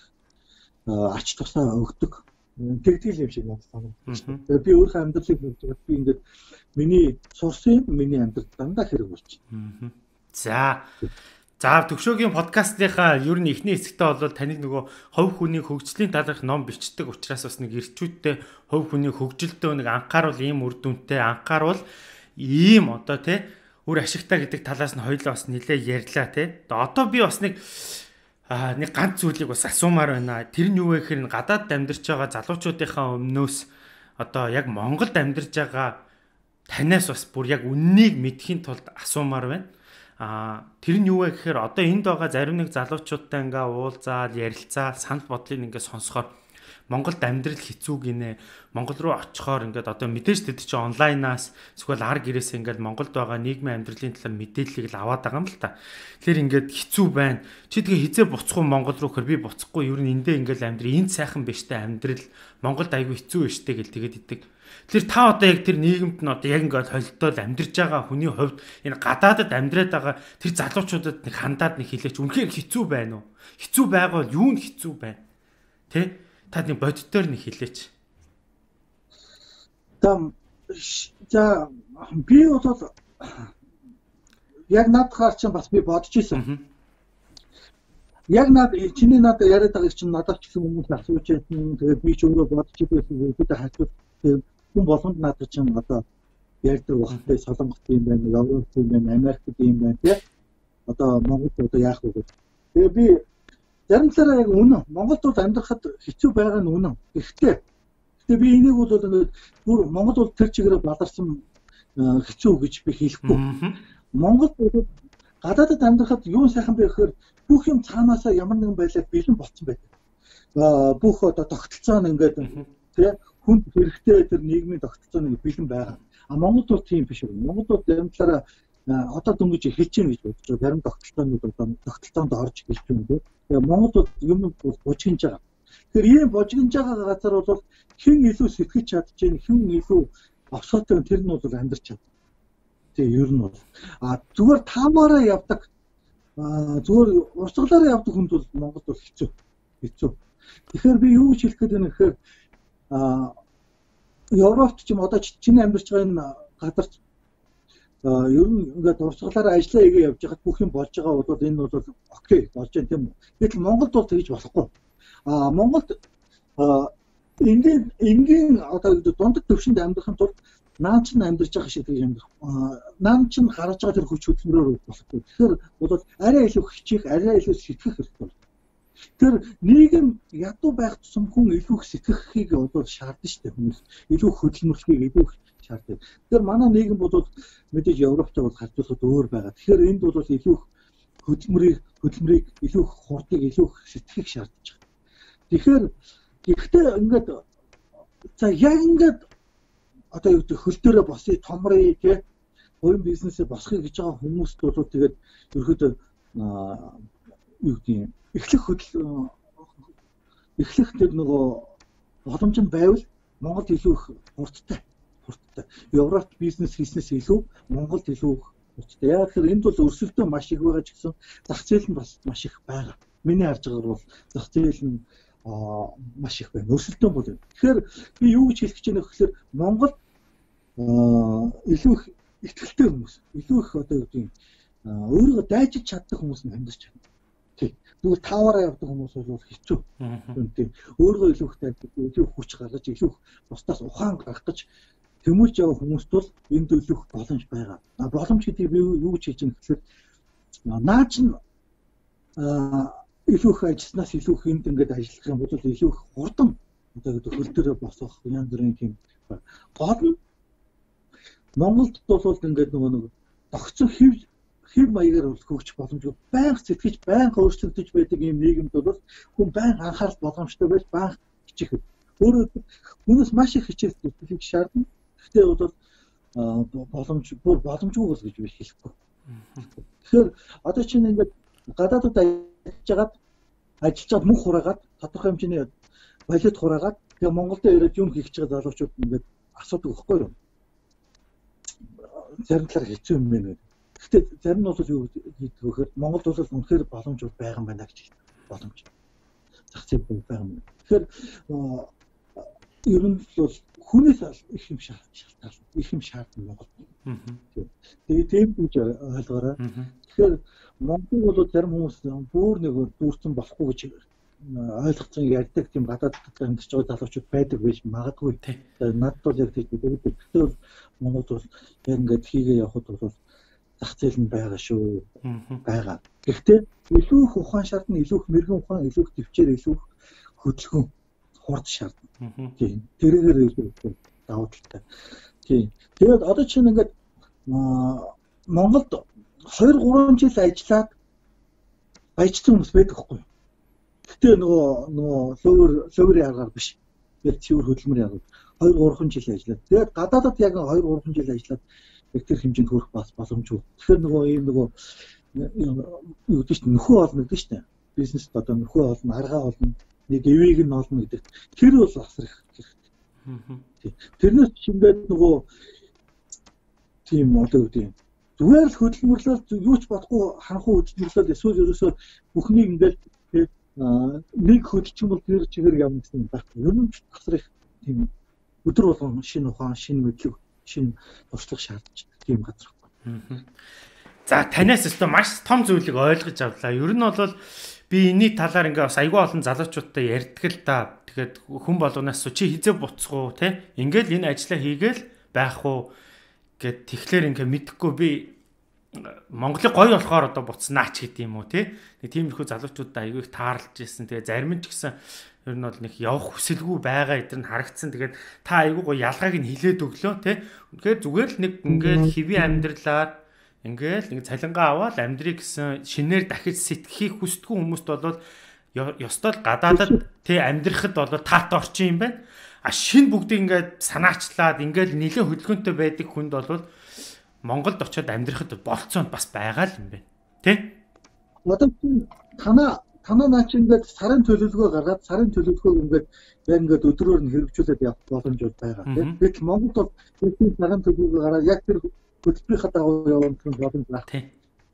ач тусаа өгдөг. Тэгтгэл юм шиг надад санагдав. Тэгээд би өөрөө амьдралыг байгаа би ингээд миний сурсан миний амьдралд дандаа хэрэг байна. За За төвшөөгийн подкастынхаа ер нь эхний хэсэгтээ бол таныг нөгөө хувь хүний хөгжлийн талаарх ном бичдэг учраас бас нэг ирчүүдтэй хувь хүний хөгжилдөө нэг анхааруул ийм үр дүнтэй анхааруул ийм одоо тий үр ашигтай гэдэг талаас нь хоёлоо бас нэлээ ярьлаа тий. Одоо би бас нэг аа нэг ганц зүйлийг бас асуумаар байна. Тэр нь юу вэ гэхээр гадаад амьдарч байгаа залуучуудынхаа өмнөөс одоо яг Монголд амьдарч байгаа танаас бас бүр яг үннийг мэдхийн тулд асуумаар байна А тэр нь юу вэ гэхээр одоо энд байгаа зарим нэг залуучуудтай ингээ уулзаад ярилцаа санал бодлыг ингээ сонсохоор Монголд амьдрал хэцүү гинэ. Монгол руу очихоор ингээд одоо мэдээж тэд чинь онлайнаас эсвэл ар гэрээс ингээд Монголд байгаа нийгмийн амьдралын талаар мэдээллийг л аваад байгаа юм л та. Тэгэхээр ингээд хэцүү байна. Чи тэгээ хизээ буцахгүй Монгол руу хэр би буцахгүй ер нь эндээ ингээд амьдрал энд сайхан биш тэ амьдрал Монголд айгүй хэцүү биш тэ гэл тэгээд идэг. Тэгэхээр та одоо яг тэр нийгэмд нь одоо яг ингээд холилдоод амьдарч байгаа хүний хувьд энэ гадаадад амьдраад байгаа тэр залуучуудад нэг хандаад нэг хэлээч үнэхээр хэцүү байна уу? Хэцүү байгаа бол юу нь хэцүү байна? Тэ? Та нэг боддоор нэг хэлээч. За за би бол яг надхаар чинь бас би бодож исэн. Яг над чиний над яриад байгаа чинь надад ч гэсэн хүмүүс асууж байсан. Тэгээд би ч өөрөө бодож байсан. Үүдээ хажууд хүн болгонд надад чинь одоо ярьдаг багтай солонгот юм байна, Европ юм байна, Америкт юм байна тий. Одоо Монгол одоо яах вэ? Тэгээ би зарим талаараа яг үнэн. Монголд бол амьдрахад хэцүү байгаа нь үнэн. Гэхдээ гэхдээ би энийг бол ингээд бүр Монгол бол тэр чигээрээ баларсан хэцүү гэж би хэлэхгүй. Монгол бол гадаадд амьдрахад юу сайхан бэ гэхээр бүх юм цаанаасаа ямар нэгэн байдлаар бэлэн болцсон байдаг. Бүх одоо тогтолцоо нь ингээд тий хүнд хэрэгтэй тэр нийгмийн тогтолцооны бэлэн байгаа. А Монгол бол тийм биш үү. Монгол бол зарим талаараа одоо дөнгөж хэлж гин гэж бодож байгаа. Зарим тогтолцоонууд одоо тогтолцоонд орж хэлж байна тийм. Тэгээ Монгол бол юм бужигнж байгаа. Тэгэхээр ийм бужигнж байгаа газар бол хэн илүү сэтгэж чадчихээн, хэн илүү овсоотой тэр нь бол амьдарч чад. Тэгээ ер нь бол а зүгээр таамаараа явдаг зүгээр урсгалаараа явдаг хүнд бол Монгол бол хэцүү. Хэцүү. Тэгэхээр би юу гэж хэлэх гээд байна гэхээр а Европт ч юм одоо чиний амьдарч байгаа энэ газарт ер нь ингээд урсгалаараа ажиллаа игээ явж хахад бүх юм болж байгаа бол энэ бол окей болж байна тийм үү. Гэтэл Монголд бол тэгж болохгүй. А Монголд энгийн энгийн одоо дундад төвшөнд амьдрахын тулд наан ч амьдарч байгаа шиг тэгж амьдрах. Наан ч гараж байгаа тэр хүч хөдөлмөрөөр болохгүй. Тэгэхээр бол арай илүү хичих, арай илүү сэтгэх хэрэгтэй. Тэр нийгэм ядуу байх тусам хүн илүү сэтгэхийг бол шаардсан шүү дээ хүмүүс. Илүү хөдөлмөрлөхийг илүү шаарддаг. Тэгэхээр манай нийгэм бол мэдээж Европтой бол харьцуулахад өөр байгаа. Тэгэхээр энд бол илүү их хөдөлмөрийг хөдөлмөрийг илүү их хурдыг илүү их сэтгэхийг шаардж байгаа. Тэгэхээр гэхдээ ингээд за яг ингээд одоо юу гэдэг хөл дээрээ босъё томръё тий хувийн бизнесээ босхыг гэж байгаа хүмүүст бол тэгээд ерөөдөө юу гэдэг эхлэх хөдөл эхлэх тэр нөгөө боломж нь байвал Монголд илүү их хурдтай хурдтай. Европт бизнес хийснээс илүү Монголд илүү хурдтай. Яг тэгэхээр энд бол өрсөлдөө маш их байгаа ч гэсэн зах зээл нь бас маш их байгаа. Миний харж байгаагаар бол зах зээл нь маш их байна. Өрсөлдөөн бол. Тэгэхээр би юу гэж хэлэх гэж байна гэхээр Монгол илүү их ихтгэлтэй хүмүүс, илүү их одоо юу гэдэг өөрийгөө дайжиж чаддаг хүмүүс нь амьдарч байна. Тэгвэл таваараа явдаг хүмүүс бол хэцүү. Тийм. Өөрөө илүү их тавьдаг, илүү хүч гаргаж, илүү бусдаас ухаан гаргах тэмүүлж яваа хүмүүст бол энд төлөх боломж байгаа. Боломж гэдгийг би юу гэж хэлж байгаа гэхээр наач нь илүү их ажилласнаас илүү их энд ингээд ажиллах юм бол илүү их хурдан одоо гэдэг хөл дээр босох янз бүрийн тийм гол нь Монголд бол ингээд нөгөө нэг тогтсон хэв хэв маягаар хөгжих боломжгүй байнга сэтгэж байнга өөрчлөгдөж байдаг ийм нийгэмд бол хүн байнга анхаарал болгоомжтой байж байнга хичээх. Өөрөөр хүнээс маш их хичээл зүтгэхийг шаардна. Гэхдээ бол боломж бүр боломжгүй бол гэж би хэлэхгүй. Тэгэхээр одоо чинь ингээд гадаадд ажиллаж байгаад ажиллаж байгаа мөнх хураагаад тодорхой хэмжээний валют хураагаад тэгээ Монголд ирээд юм хийх гэж байгаа залуучууд ингээд асуудаг байхгүй юу? Зарим талаар хэцүү юм байна гэдэг. Гэхдээ зарим нь бол юу гэдэг вэхээр Монголд бол үнэхээр боломж байгаа юм байна гэж боломж. Зах зээл байгаа юм. Тэгэхээр ер нь бол хүнээс их юм шалтгаална. Их юм шаардна Монгол. Тэгээ тийм гэж ойлгоорой. Тэгэхээр Монгол бол зарим хүмүүс бүр нэг дүүрсэн болохгүй гэж ойлгоцсон ярьдаг тийм гадаад амьдарч байгаа залуучууд байдаг байж магадгүй. Надад бол яг тийм байдаг. Гэтэл Монголд бол яг ингээд хийгээ явхад бол зах зээл нь байгаа шүү. байгаа. Гэхдээ илүү их ухаан шаардна, илүү их мэрэгэн ухаан, илүү их төвчээр, илүү их хөдөлгөөн хурд шаардна. Тийм. Тэрээр илүү давуу талтай. Тийм. Тэгээд одоо чинь ингээд Монголд 2 3 жил ажиллаад баяжсан хүмүүс байдаг хгүй. Гэтэ нөгөө нөгөө лөвөр лөвөрийн аргаар биш. Яг цэвэр хөдөлмөрийн аргаар 2 3 жил ажиллаад. Тэгээд гадаадад яг 2 3 жил ажиллаад яг тэр хэмжээнд хүрэх бас боломжгүй. Тэгэхээр нөгөө ийм нөгөө юу гэдэг чинь нөхөө олно гэдэг чинь бизнест одоо нөхөө олно, аргаа олно, нэг эвийг нь олно гэдэг. Тэр бол асар их хэрэгтэй. Тэрнээс чингээд нөгөө тийм юу гэдэг зүгээр л хөдөлмөрлөл юу ч бодохгүй ханхуу хөдөлмөрлөл эсвэл ерөөсөө бүхнийг ингээд нэг хөдөлчин бол тэр чигээр явна гэсэн баг. Ер нь асар их тийм өдөр болгон шинэ ухаан, шинэ мэдлэг, шинэ туршлага шаардж тийм газар. За танаас өстө маш том зүйлийг ойлгож авлаа. Ер нь бол би энэний талаар ингээ бас айгүй олон залуучуудтай ярьдаг л да. Тэгэхээр хүн болгоноос чи хизээ буцах уу те? Ингээл энэ ажлаа хийгээл байх уу гэд тэгэхээр ингээ мэдхгүй би Монголыг гоё болохоор одоо буцнаа ч гэдэг юм уу тий. Нэг тиймэрхүү залуучуудаа аягүй их таарлаж ирсэн. Тэгээ зарим нь ч гэсэн ер нь бол нэг явах хүсэлгүй байгаа эдэр нь харагдсан. Тэгээд та аягүй гоё ялгааг нь хилээд өглөө тий. Тэгэхээр зүгээр л нэг ингээл хэвийн амьдралаар Ингээл нэг цалингаа аваад амьдрыг гэсэн шинээр дахиж сэтгэхийг хүсдэггүй хүмүүст бол ёстой л гадаадад тэ амьдрахад бол таатай орчин юм байна. А шин бүгдийг ингээд санаачлаад ингээд нэлээд хөдөлгөөнтэй байдаг хүнд бол Монголд очиод амьдрахад болцоонд бас байгаа л юм байна. Тэ? Одоо танаа танаа наа чи ингээд сарын төлөвлөгөө гаргаад сарын төлөвлөгөөг ингээд яг ингээд өдрөөр нь хэрэгжүүлээд явах боломж байгаа тийм. Гэтэл Монголд бол сарын төлөвлөгөө гараад яг тэр хөтөлбөрийнхаа дагуу явах боломж байх.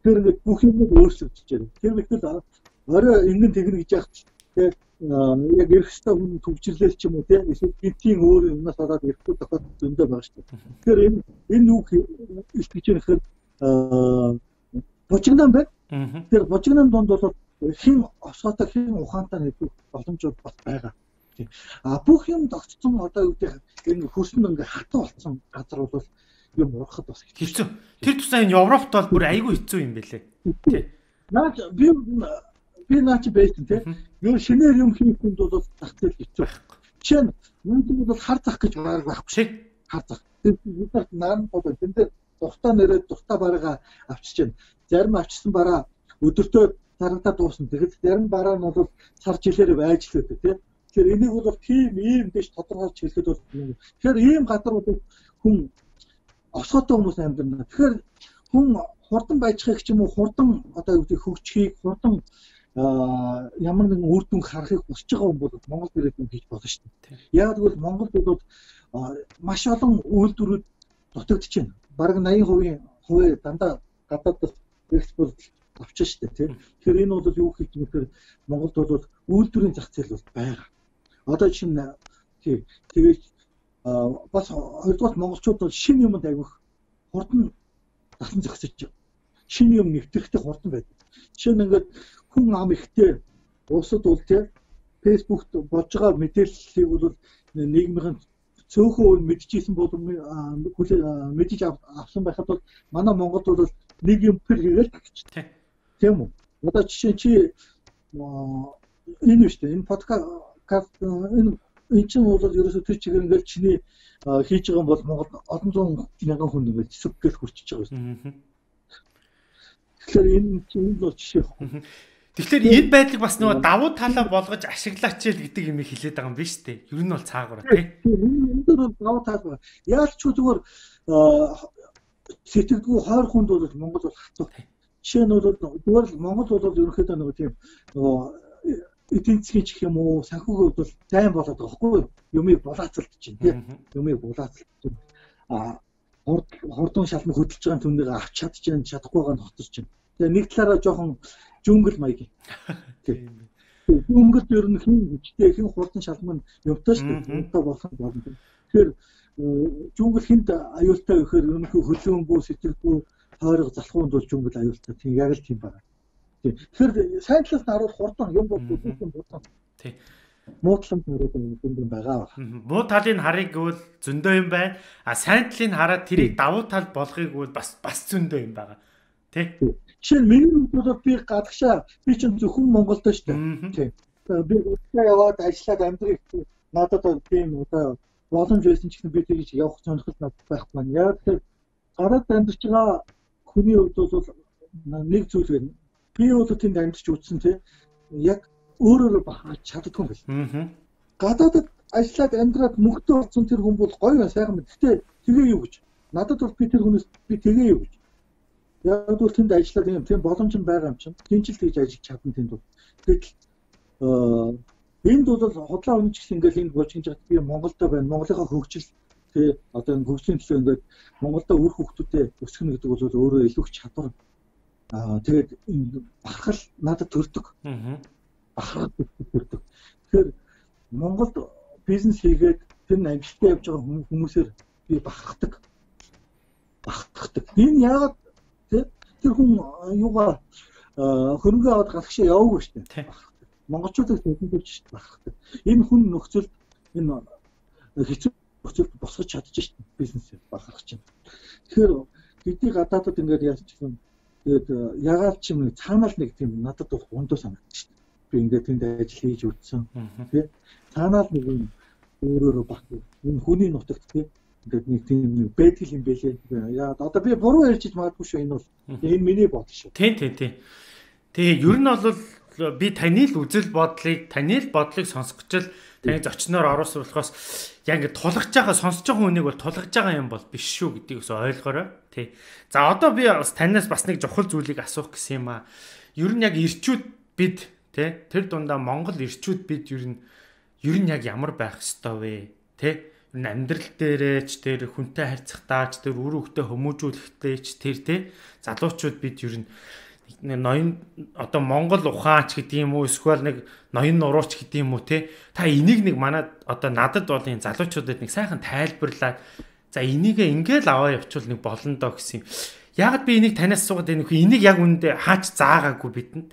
Тэр ингээд бүх юм өөрчлөгдөж байна. Тэр мэтэл орой ингэн тэгнэ гэж яах тэгээд яг эрх хэвээр хүн төвчрлэл ч юм уу тийм эсвэл гинтийн өөр юмнаас болоод эрэхтэй тохиолдол зөндөө байгаа шүү дээ. Тэгэхээр энэ энэ юу их гэж нэхэр бочигнан байна. Тэгэхээр бочигнан донд бол хин осоотой хин ухаантай нэгдэх боломжууд бас байгаа. А бүх юм тогтцсон одоо юу гэдэг энэ хөрсөн ингээ хатан болсон газар бол юм урахад бас хэцүү. Тэр тусаа энэ Европт бол бүр айгүй хэцүү юм байлээ. Тий. Наач би би наач байсан тий. Юу шинээр юм хийх хүнд бол зах зээл хэцүү. Жишээ нь мөнгө бол хар зах гэж баг байхгүй шиг хар зах. Тэр бид наран бол тэн дээр дуртай нэрээ дуртай бараа авчиж байна. Зарим авчсан бараа өдөртөө зарагдаа дуусна. Тэгэхээр зарим бараа нь бол сар жилээр байж л үүдээ тий. Тэгэхээр энийг бол тийм ийм гэж тодорхойлж хэлэхэд бол тэгэхээр ийм газар бол хүн осгоотой хүмүүс амьдрна. Тэгэхээр хүн хурдан байжхыг ч юм уу хурдан одоо юу гэдэг хөгжихийг хурдан ямар нэгэн үр дүн харахыг хүсэж байгаа хүн бол Монгол ирээд юм хийж болно шүү дээ. Яг тэгвэл Монгол бол маш олон үйлдвэрүүд дутагдж байна. Бараг 80% хувь дандаа гадаадд экспорт шүү дээ тийм. Тэгэхээр энэ бол юу хийж мэхээр Монголд бол үйлдвэрийн зах зээл бол байгаа. Одоо чинь тий тэгээд бас хоёрдугаар монголчууд бол шин юмд айвих хурдан дасан зохисож шин юм нэвтрэхтэй хурдан байдаг. Жишээ нь ингээд хүн ам ихтэй улсад бол тий фэйсбүүкт болж байгаа мэдээллийг бол нийгмийн цөөхөн мэдчихсэн бол мэдэж авсан байхад бол манай Монголд бол нэг юм пэр хийгээл тагч. Тийм үү? Одоо жишээ чи энэ шүү дээ. Энэ подкаст энэ эн чинь бол ерөөсөө тэр чигээр ингээл чиний хийж байгаа бол Монгол олон зуун мянган хүн ингээд зэсэг гэл хурчиж байгаа юм. Тэгэхээр энэ чинь бол жишээ. Тэгэхээр энэ байдлыг бас нөгөө давуу талаа болгож ашиглаач гэдэг юм хэлээд байгаа юм биш үү? Ер нь бол цаагаараа тий. Дээр бол давуу тал байна. Яаж ч зүгээр сэтгэдгүү хойр хүнд бол Монгол бол хатуу. Жишээ нь бол зүгээр л Монгол бол ерөнхийдөө нөгөө тийм нөгөө эдийн засгийн чих юм уу санхүүгийн хувьд бол дайм болоод байгаа хгүй? Юмыг булаацалдаж чинь тий. Юмыг булаацалдаж чинь. А хурдан шалмаг хөдөлж байгаа түннийг авч чадчих чадахгүй байгаа нь хотож чинь. Тэгээ нэг талаараа жоохон жүнгэл маяг. Тийм. Жүнгэл ер нь хин хүчтэй хин хурдан шалман явтаа шүү дээ. Унтаа болох болно. Тэгэхээр жүнгэл хинт аюултай гэхээр ерөнхий хөлөөнгүй сэтгэлгүй тойрог залхуунд бол жүнгэл аюултай. Тийм яг л тийм байна. Тийм. Тэгэхээр сайн талаас нь харуул хурдан юм бол бүхэн хурдан. Тийм. Муу талын харуул юм байгаа. Муу талын харыг гэвэл зөндөө юм байна. А сайн талын хараад тэрийг давуу тал болгохыг бол бас бас зөндөө юм байгаа. Тэ? Жишээ нь миний хувьд бол би гадагшаа би чинь зөвхөн Монголд шүү дээ. Тийм. Би өөртөө яваад ажиллаад амьдрэх надад тийм одоо боломж байсан ч гэсэн би тэгж явах сонирхол надад байхгүй байна. Яг тэгэхээр гараад амьдарч байгаа хүний хувьд бол нэг зүйл байна. Би бол тэнд амьдарч үзсэн тийм яг өөрөөрөө бахаж чаддгүй юм байна. Гадаадд ажиллаад амьдраад мөнгөтэй болсон тэр хүн бол гоё сайхан мэт. Гэтэ тэгээ юу гэж. Надад бол би тэр хүнээс би тэгээ юу гэж Яг бол тэнд ажиллаад юм тийм боломж нь байгаа юм чинь. Тинчил тэгж ажиллаж чадна тэнд бол. Гэтэл энд бол хотлоо үнэ ч гэсэн ингээл энд бочинж байгаа би Монголдо байна. Монголынхаа хөгжил тий одоо энэ хөгжлийн төлөө ингээд Монголдо үр хөвгтүүдэд өсгөх гэдэг бол өөрөө илүү чадвар. Аа тэгээд бахархал надад төрдөг. Аа. Бахархал төрдөг. Тэгэхээр Монголд бизнес хийгээд тэр амжилттай явж байгаа хүмүүсээр би бахархдаг. Бахархдаг. Энэ яагаад тэр хүн юугаа хөрөнгө аваад галахшаа яваагүй шүү дээ. Монголчуудыг төлөвлөж шүү дээ. Энэ хүн нөхцөл энэ хэцүү нөхцөлд босгож чадчих шүү дээ бизнесээ бахарх чинь. Тэгэхээр бидний гадаадд ингээд яаж ч юм тэгээд ягаад ч юм цаанаас нэг тийм надад бол ундуу санагдчих. Би ингээд тэнд ажил хийж үзсэн. Тэ цаанаас нэг юм өөрөөрөө баг энэ хүний нутагт тийм ингээд нэг тийм байдаг юм бэлээ. Яа одоо би буруу ярьж магадгүй шүү энэ бол энэ миний бодол шүү. Тийм тийм тийм. Тэгээ ер нь бол би таны л үзэл бодлыг таны л бодлыг сонсгож л таны зочноор оруулахаас яг ингээд тулгаж байгаа сонсож байгаа хүнийг бол тулгаж байгаа юм бол биш шүү гэдгийг ус ойлгоорой. Тий. За одоо би бас танаас бас нэг чухал зүйлийг асуух гэсэн юм аа. Ер нь яг ирчүүд бид тий тэр дундаа Монгол ирчүүд бид ер нь ер нь яг ямар байх ёстой вэ? Тий амьдрал дээрээч тэр хүнтэй харьцахтаач тэр үр хөвгтөө хүмүүжүүлэхтэйч тэр те залуучууд бид ер нь ноён одоо Монгол ухаач гэдэг юм уу эсвэл нэг ноён нурууч гэдэг юм уу те та энийг нэг манай одоо надад бол энэ залуучуудад нэг сайхан тайлбарлаад за энийгээ ингээл аваа явуул нэг болно доо гэсэн юм. Ягаад би энийг танаас суугаад энэ энийг яг үндэ хаач заагаагүй бидэнд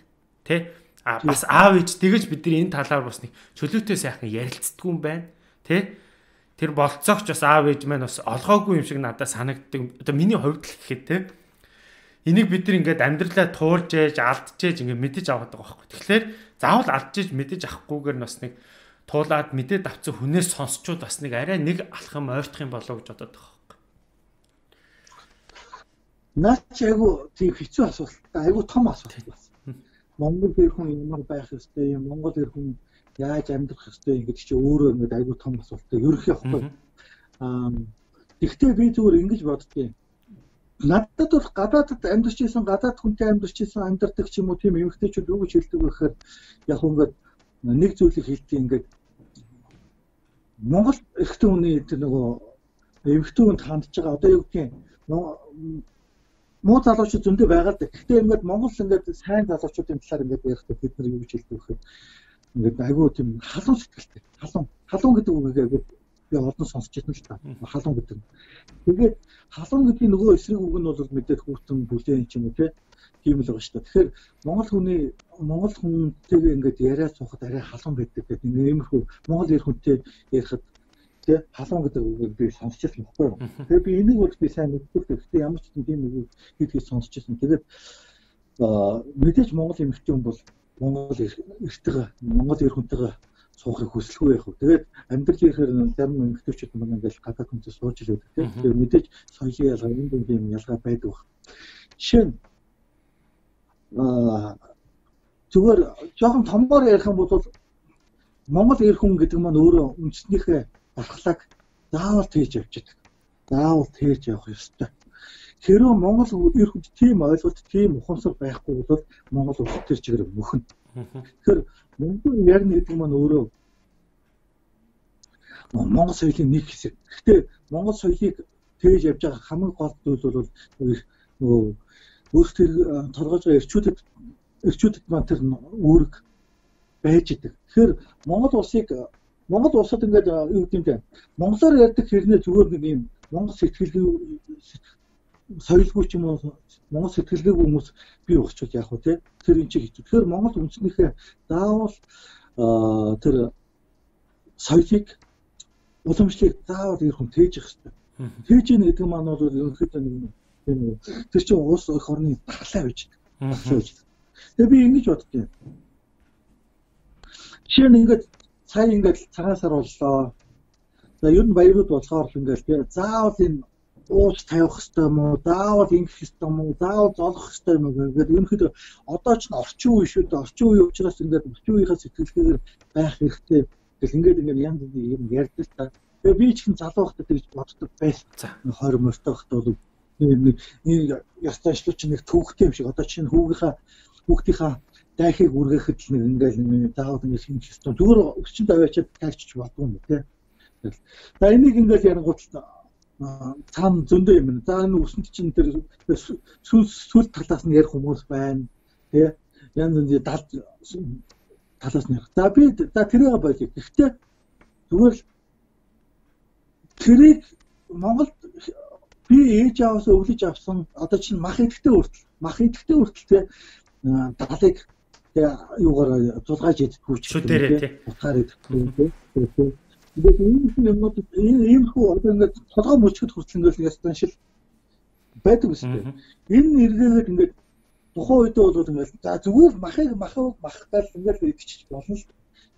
те а бас аав ээж тэгэж бид нар энэ талаар бас нэг чөлөөтэй сайхан ярилцдаггүй юм байна те тэр болцоогч бас аав ээж маань бас олгоогүй юм шиг надад санагддаг. Одоо миний хувьд л гэхэд те. Энийг бид нар ингээд амьдралаа туурж ээж, алдж ээж ингээд мэдэж аваад байгаа байхгүй. Тэгэхээр заавал алдж мэдэж авахгүйгээр бас нэг туулаад мэдээд авсан хүнээс сонсчууд бас нэг арай нэг алхам ойртох юм болоо гэж бодоод байгаа байхгүй. Наач айгу тийм хэцүү асуулт. Айгу том асуулт байна. Монгол ир хүн ямар байх ёстой юм? Монгол ир хүн яаж амьдрах ёстой юм гэдэг чи өөрөө ингээд айгүй том асуулттай ерөөх явахгүй. Аа тэгвэл би зүгээр ингэж боддгийн. Надад бол гадаадд амьдарч исэн гадаад хүнтэй амьдарч исэн амьдардаг ч юм уу тийм эмгтээчүүд юу гэж хэлдэг вэ гэхээр яг ингээд нэг зүйлийг хэлдэг ингээд Монгол эрэгтэй хүний тэр нөгөө эмгтээ хүнд хандж байгаа одоо юу гэдгийг муу залуучууд зөндөө байгаа л да. Гэхдээ ингээд Монгол ингээд сайн залуучуудын талаар ингээд ярихдаа бид нар юу гэж хэлдэг вэ гэхээр ингээд айгүй тийм халуун сэтгэлтэй. Халуун. Халуун гэдэг үгийг айгүй би олон сонсч байсан л та. Халуун гэдэг. Тэгээд халуун гэдгийн нөгөө эсрэг үг нь бол мэдээд хүүтэн бүлээн ч юм уу тийм л байгаа шүү дээ. Тэгэхээр монгол хүний монгол хүнтэйгээ ингээд яриа суухад арай халуун байдаг гэдэг нэг иймэрхүү монгол эр хүнтэй ярихад тий халуун гэдэг үгийг би сонсч байсан байхгүй юу. Тэгээ би энийг бол би сайн мэддэг. Гэхдээ ямар ч тийм үг гэдгийг сонсч байсан. Тэгээд мэдээж монгол эмэгтэй хүн бол Монгол эртгээ Монгол эр хүнтэйгээ суухыг хүсэлгүй байх. Тэгээд амьдрал ирэхээр зарим эмэгтэйчүүд маань ингээл гадаад хүнээс сууж л байдаг тийм. Тэгээд мэдээж соёлын ялгаа энэ нэг юм ялгаа байдаг. Жишээ нь аа зүгээр жоохон томоор ярих юм бол Монгол эр хүн гэдэг маань өөрөө үндэснийхээ дархлааг заавал тээж явчихдаг. Заавал тээж явах ёстой. Хэрэв Монгол эр хүн тийм ойлголт, тийм ухамсар байхгүй бол Монгол улс төр чигээр мөхнө. Тэгэхээр Монгол яг нэг маань өөрөө Монгол соёлын нэг хэсэг. Гэхдээ Монгол соёлыг тээж явж байгаа хамгийн гол зүйл бол нөгөө өөрсдөө торгож байгаа эрчүүдэд эрчүүдэд маань тэр үүрэг байж идэг. Тэгэхээр Монгол улсыг Монгол улсад ингээд юу гэдэг юм бэ? Монголоор ярьдаг хэрнээ зүгээр нэг юм Монгол сэтгэлгүй соёлгүй ч юм уу Монгол сэтгэлгээгүй хүмүүс бий болчихвол яах вэ те тэр энэ чиг хэцүү. Тэгэхээр Монгол үндснийхээ заавал тэр соёлыг уламжлалыг заавал ирэх хүн тээж явах хэрэгтэй. Тээж ийн гэдэг маань бол ерөнхийдөө нэг тийм тэр чинь улс өх орны дархлаа байж. Тэгээ би ингэж боддیں۔ Жишээ нь ингээд сая ингээд цагаан сар боллоо. За ер нь баярууд болохоор л ингээд би заавал энэ ууж тавих хэрэгтэй юм уу? Заавал ингэх хэрэгтэй юм уу? Заавал золох хэрэгтэй юм уу гэдэг ерөнхийдөө одоо ч орчин үе шүү дээ. Орчин үе учраас ингээд орчин үеийнхээ сэтгэлгээгээр байх хэрэгтэй. Тэгэл ингээд ингээд янз бүрийн юм ярьдаг та. Тэгээ би ч хэн залуу байхдаа тэгж боддог байсан. 20 мөртөө байхдаа бол нэг нэг ясташлууч нэг төвхтэй юм шиг одоо чинь хүүгийнхаа хүүхдийнхаа дайхыг үргэхэд л нэг ингээл нэг заавал нэг шинж систем зүгээр өчтөнд аваачаад таагчих болдгоо юм тий. За энийг ингээл ярангуут цаана зөндөө юм. За энэ үсэнд чинь тэр сүл сүл талаас нь ярих хүмүүс байна. Тэ янз янз дал талаас нь ярих. За би за тэрийг болъё. Гэхдээ зүгээр л тэрийг Монголд би ээж аваас өвлөж авсан одоо чинь мах идэхтэй хүртэл мах идэхтэй хүртэл тэ далыг тэ юугаар зулгааж идэггүй ч дээ тий. Утгаар идэггүй тий. Тэгээд ийм юмнууд энэ ийм хүү одоо ингээд толгой мөчгөд хүртэл ингээд ястан шил байдаг үстэй. Энэ нэргээд ингээд тухайн үед бол ингээд за зүгээр махыг махыг махтал ингээд идчих болно л.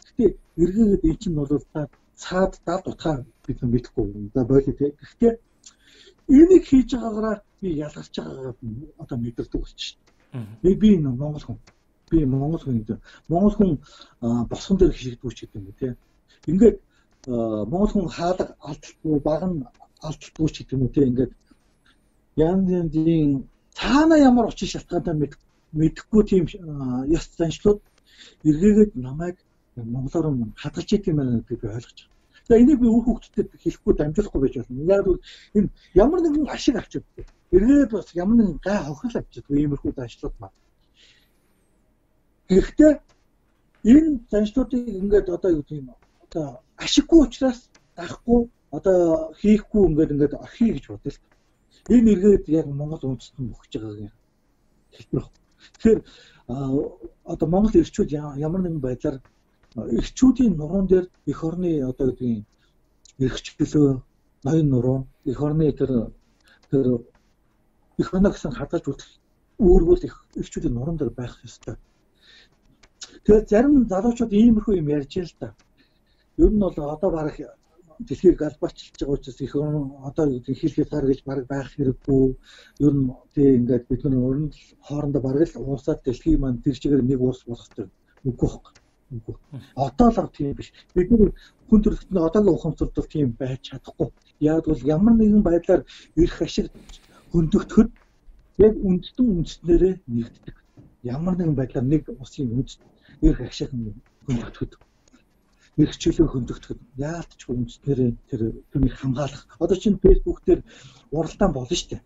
Гэхдээ эргээгээд эн чинь бол та цаад дад утгаар бид мэдэхгүй. За бойлоо тий. Гэхдээ энийг хийж байгаагаараа би ялгарч байгаагаа одоо мэдэрдэг болчих. Би би Монгол хүн. Би Монгол хүн гэдэг. Монгол хүн босгон дээр хişигдгүүч гэдэг юм тий. Ингээд Монгол хүн хаалга алдтгүй баг нь алдтгүй ч гэдэг юм тийм ингээд янз янзын цаана ямар учир шалтгаантай мэдэхгүй тийм ёс заншлууд эргээгээд намайг монголоор хадгалж идэм байна гэдгийг би ойлгож байна. За энийг би үр хөвгтдөд хэлэхгүй дамжуулахгүй байж болно. Яг бол энэ ямар нэгэн ашиг авч өгдөг. Эргээд бас ямар нэгэн гай хохирол авч өгдөг иймэрхүү заншлууд маань. Гэхдээ энэ заншлуудыг ингээд одоо юу гэдэг юм одоо ашиггүй учраас дахгүй одоо хийхгүй ингээд ингээд орхий гэж бодлоо л. Энэ эргээд яг Монгол үндэстэн бөхж байгааг хэлбэр. Тэгэхээр одоо Монгол ирчүүд ямар нэгэн байдлаар ирчүүдийн нуруунд дээр эх орны одоо гэдгийг эрхчлөө ноён нуруу эх орны тэр тэр эх орно гэсэн хадгалж үлдэх өөргөл их ирчүүдийн нуруунд дээр байх ёстой. Тэгээд зарим залуучууд иймэрхүү юм ярьж л та. Ер нь бол одоо барах дэлхийг галбаачилж байгаа учраас их одоо хэлхийд гар гэж баг байх хэрэггүй. Ер нь тий ингээд бид нар өрн хоорондоо бараг л уусаад дэлхийг маань тэр чигээр нэг уус болох хэрэгтэй. Үгүй байхгүй. Үгүй. Одоо л тийм биш. Бид нар хүн төрөлхтөнд одоогийн ухамсарлал тийм байж чадахгүй. Яг бол ямар нэгэн байдлаар ирэх ашиг хөндөгдөхөд яг үндэстэн үндэснэрээ нэгддэг. Ямар нэгэн байдлаар нэг усын үндэст ирэх ашиг хөндөгдөхөд хичээлөөр хөндөгдөхөд яалтчгүй үндэснэрээ тэр түүнийг хамгаалах. Одоо чинь фэйсбүүк дээр уралдаан болно шүү дээ.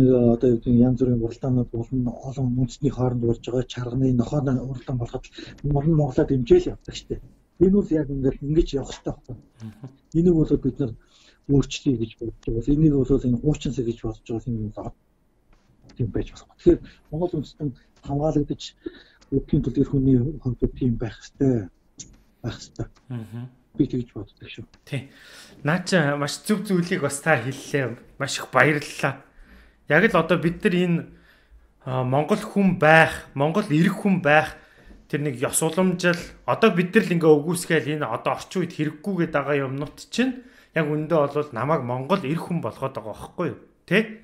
Нэг одоо юу гэдэг янз бүрийн уралдаанууд болно. Олон үндэсний хооронд урж байгаа чарганы нохооны уралдаан болгоод Монгол Монголоо дэмжээл явдаг шүү дээ. Энэ бол яг ингээд ингэж явах хэрэгтэй байхгүй. Энийг бол бид нар өөрчлөе гэж бодож байгаа. Энийг бол энэ хуучинсаа гэж бодож байгаа юм тийм байж болох. Тэгэхээр Монгол үндэстэн хамгаалагдаж өдгийн тул эр хүний хувьд тийм байх хэрэгтэй байх хэрэгтэй. Аа. Би тэгж боддог шүү. Тий. Наа чи маш зөв зүйлийг бас та хэллээ. Маш их баярлалаа. Яг л одоо бид нар энэ Монгол хүн байх, Монгол ирэх хүн байх тэр нэг ёс уламжил одоо бид нар л ингээ өгөөсгээл энэ одоо орчин үед хэрэггүйгээд байгаа юмнууд чинь яг үндэ бол намайг Монгол эр хүн болгоод байгаа байхгүй юу? Тэ?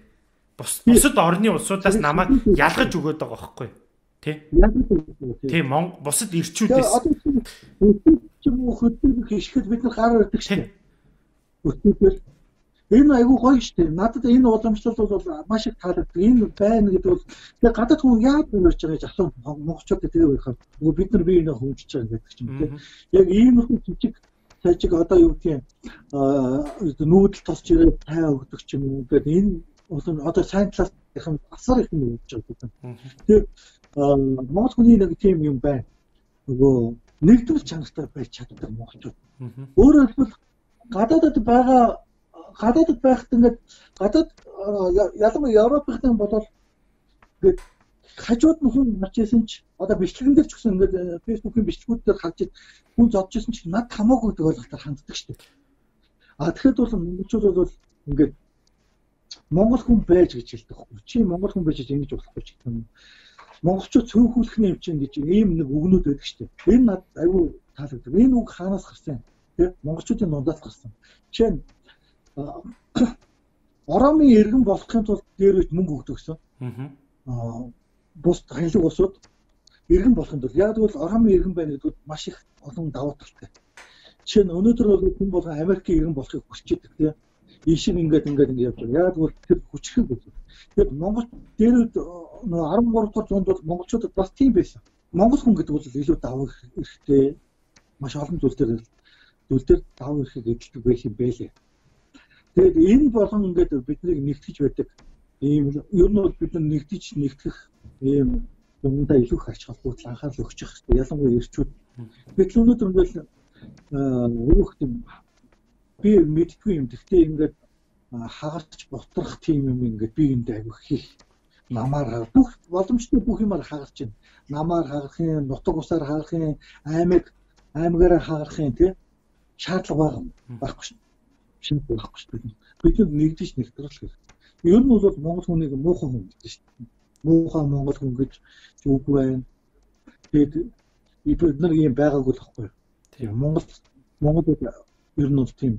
Бус бусад орны улсуудаас намайг ялгаж өгöd байгаа байхгүй юу? Тэ? Тийм бусад ирчүүдээс хөдөлгөөн хийхэд бид нар гараар ирдэг шээ. Өсвөл энэ айгүй гоё шүү. Надад энэ уламжлал бол маш их таалагддаг. Энэ байна гэдэг бол тэгээ гадаад хүн яад нэрч байгаа гэж асуу монголчууд тэгээ байх. Нөгөө бид нар бие биенээ хөвжиж байгаа гэдэг ч юм те. Яг ийм их жижиг цаажиг одоо юу гэдгийг нүүдэл тосч ирээд тай өгдөг ч юм уу. Тэгээд энэ бол одоо сайн талаас их асар их юм өгч байгаа гэдэг. Тэгээд монгол хүний нэг тийм юм байна. Нөгөө нэгдвэл чанартай байж чаддаг монголчууд. Өөрөөр хэлбэл гадаадд байгаа гадаадд байхад ингээд гадаад ялангуяа Европын бодвол ингээд хажууд нь хүн гарч исэн ч одоо бичлэгэн дээр ч гэсэн ингээд фэйсбүүкийн бичлэгүүд дээр харж хүн зодж исэн ч над хамаагүй гэдэг ойлголтоор ханддаг шүү дээ. А тэгэхэд бол монголчууд бол ингээд монгол хүн байж гэж хэлдэг. Чи монгол хүн байж ингэж болохгүй ч гэх юм. Монголчууд цөөхүүлэхний хэмжээнд гэж ийм нэг үгнүүд байдаг шүү дээ. Энэ над аюу таалагддаг. Энэ үг хаанаас гарсан? Тэ монголчуудын дундаас гарсан. Жишээ нь Ороомын иргэн болохын тулд дээр үт мөнгө өгдөг гэсэн. Аа бус хаялаг улсууд иргэн болохын тулд яг бол Ороомын иргэн байна гэдэгт маш их олон давуу талтай. Жишээ нь өнөөдөр бол хүн болгон Америкийн иргэн болохыг хүсэж байдаг тийм. Ийшин ингээд ингээд ингээд явж байгаа. Яг бол тэр хүчрэх үү. Тэгээд Монгол дээр нөгөө 13 дугаар зуунд бол монголчуудад бас тийм байсан. Монгол хүн гэдэг бол илүү давуу хэрэгтэй маш олон зүйл дээр зүйл дээр давуу ирэхийг эдэлдэг байх юм байлээ. Тэгээд энэ болгон ингээд биднийг нэгтгэж байдаг. Ийм ер нь бол бид нар нэгдэж нэгтгэх ийм юмдаа илүү их ач холбогдол анхаарал өгч явах хэрэгтэй. Ялангуяа эрчүүд. Бид л өнөөдөр ингээд өөх юм би мэдтгүй юм. Гэхдээ ингээд хагарч бутрах тийм юм ингээд би энд авих хийх намаар хагар бүх боломжтой бүх юмар хагарч байна. Намаар хагарах юм, нутаг усаар хагарах юм, аймаг аймагаараа хагарах юм тий шаардлага байгаа байхгүй шүү шинэ байхгүй шүү дээ. Бид нэгдэж нэгтрэх хэрэгтэй. Ер нь бол монгол хүнийг муухан хүн гэдэг шүү дээ. Муухай монгол хүн гэж үг байна. Тэгээд бид нар ийм байгаагүй л байхгүй. Тийм Монгол Монголд ер нь бол тийм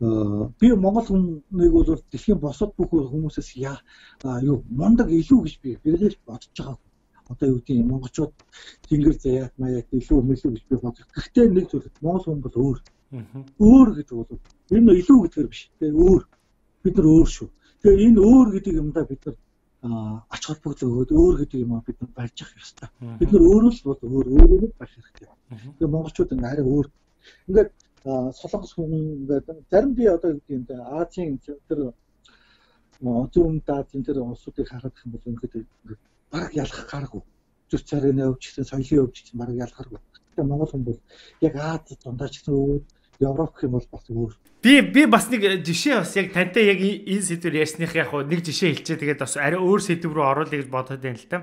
би монгол хүнийг бол дэлхийн босод бүх хүмүүсээс яа юу мундаг илүү гэж би бэлгэж бодож байгаа. Одоо юу гэдэг монголчууд тэнгэр заяат маяат илүү мэлүү гэж би бодож. Гэхдээ нэг зүйл монгол хүн бол өөр. Өөр гэдэг бол энэ илүү гэдгээр биш. Тэгээ өөр. Бид нар өөр шүү. Тэгээ энэ өөр гэдэг юмдаа бид нар ач холбогдол өгөөд өөр гэдэг юм бид нар барьж явах ёстой. Бид нар өөрөө л бол өөр өөрөөр барих хэрэгтэй. Тэгээ монголчууд ингээ арай өөр. Ингээд солонгос хүн ингээд зарим би одоо гэдэг юм Азийн тэр зүүн Азийн тэр улсуудыг харах юм бол ингээд баг ялах гаргүй. Зүс царийн өвч гэсэн соёлын өвч гэсэн баг ялгаргүй. Тэгээ монгол хүн бол яг Аз дундаа ч гэсэн өөр Европ гэх юм бол бас өөр. Би би бас нэг жишээ бас яг тантай яг энэ сэдвэр ярьсных яг нэг жишээ хэлчихээ тэгээд бас арай өөр сэдв рүү оруулъя гэж бодоод байна л та.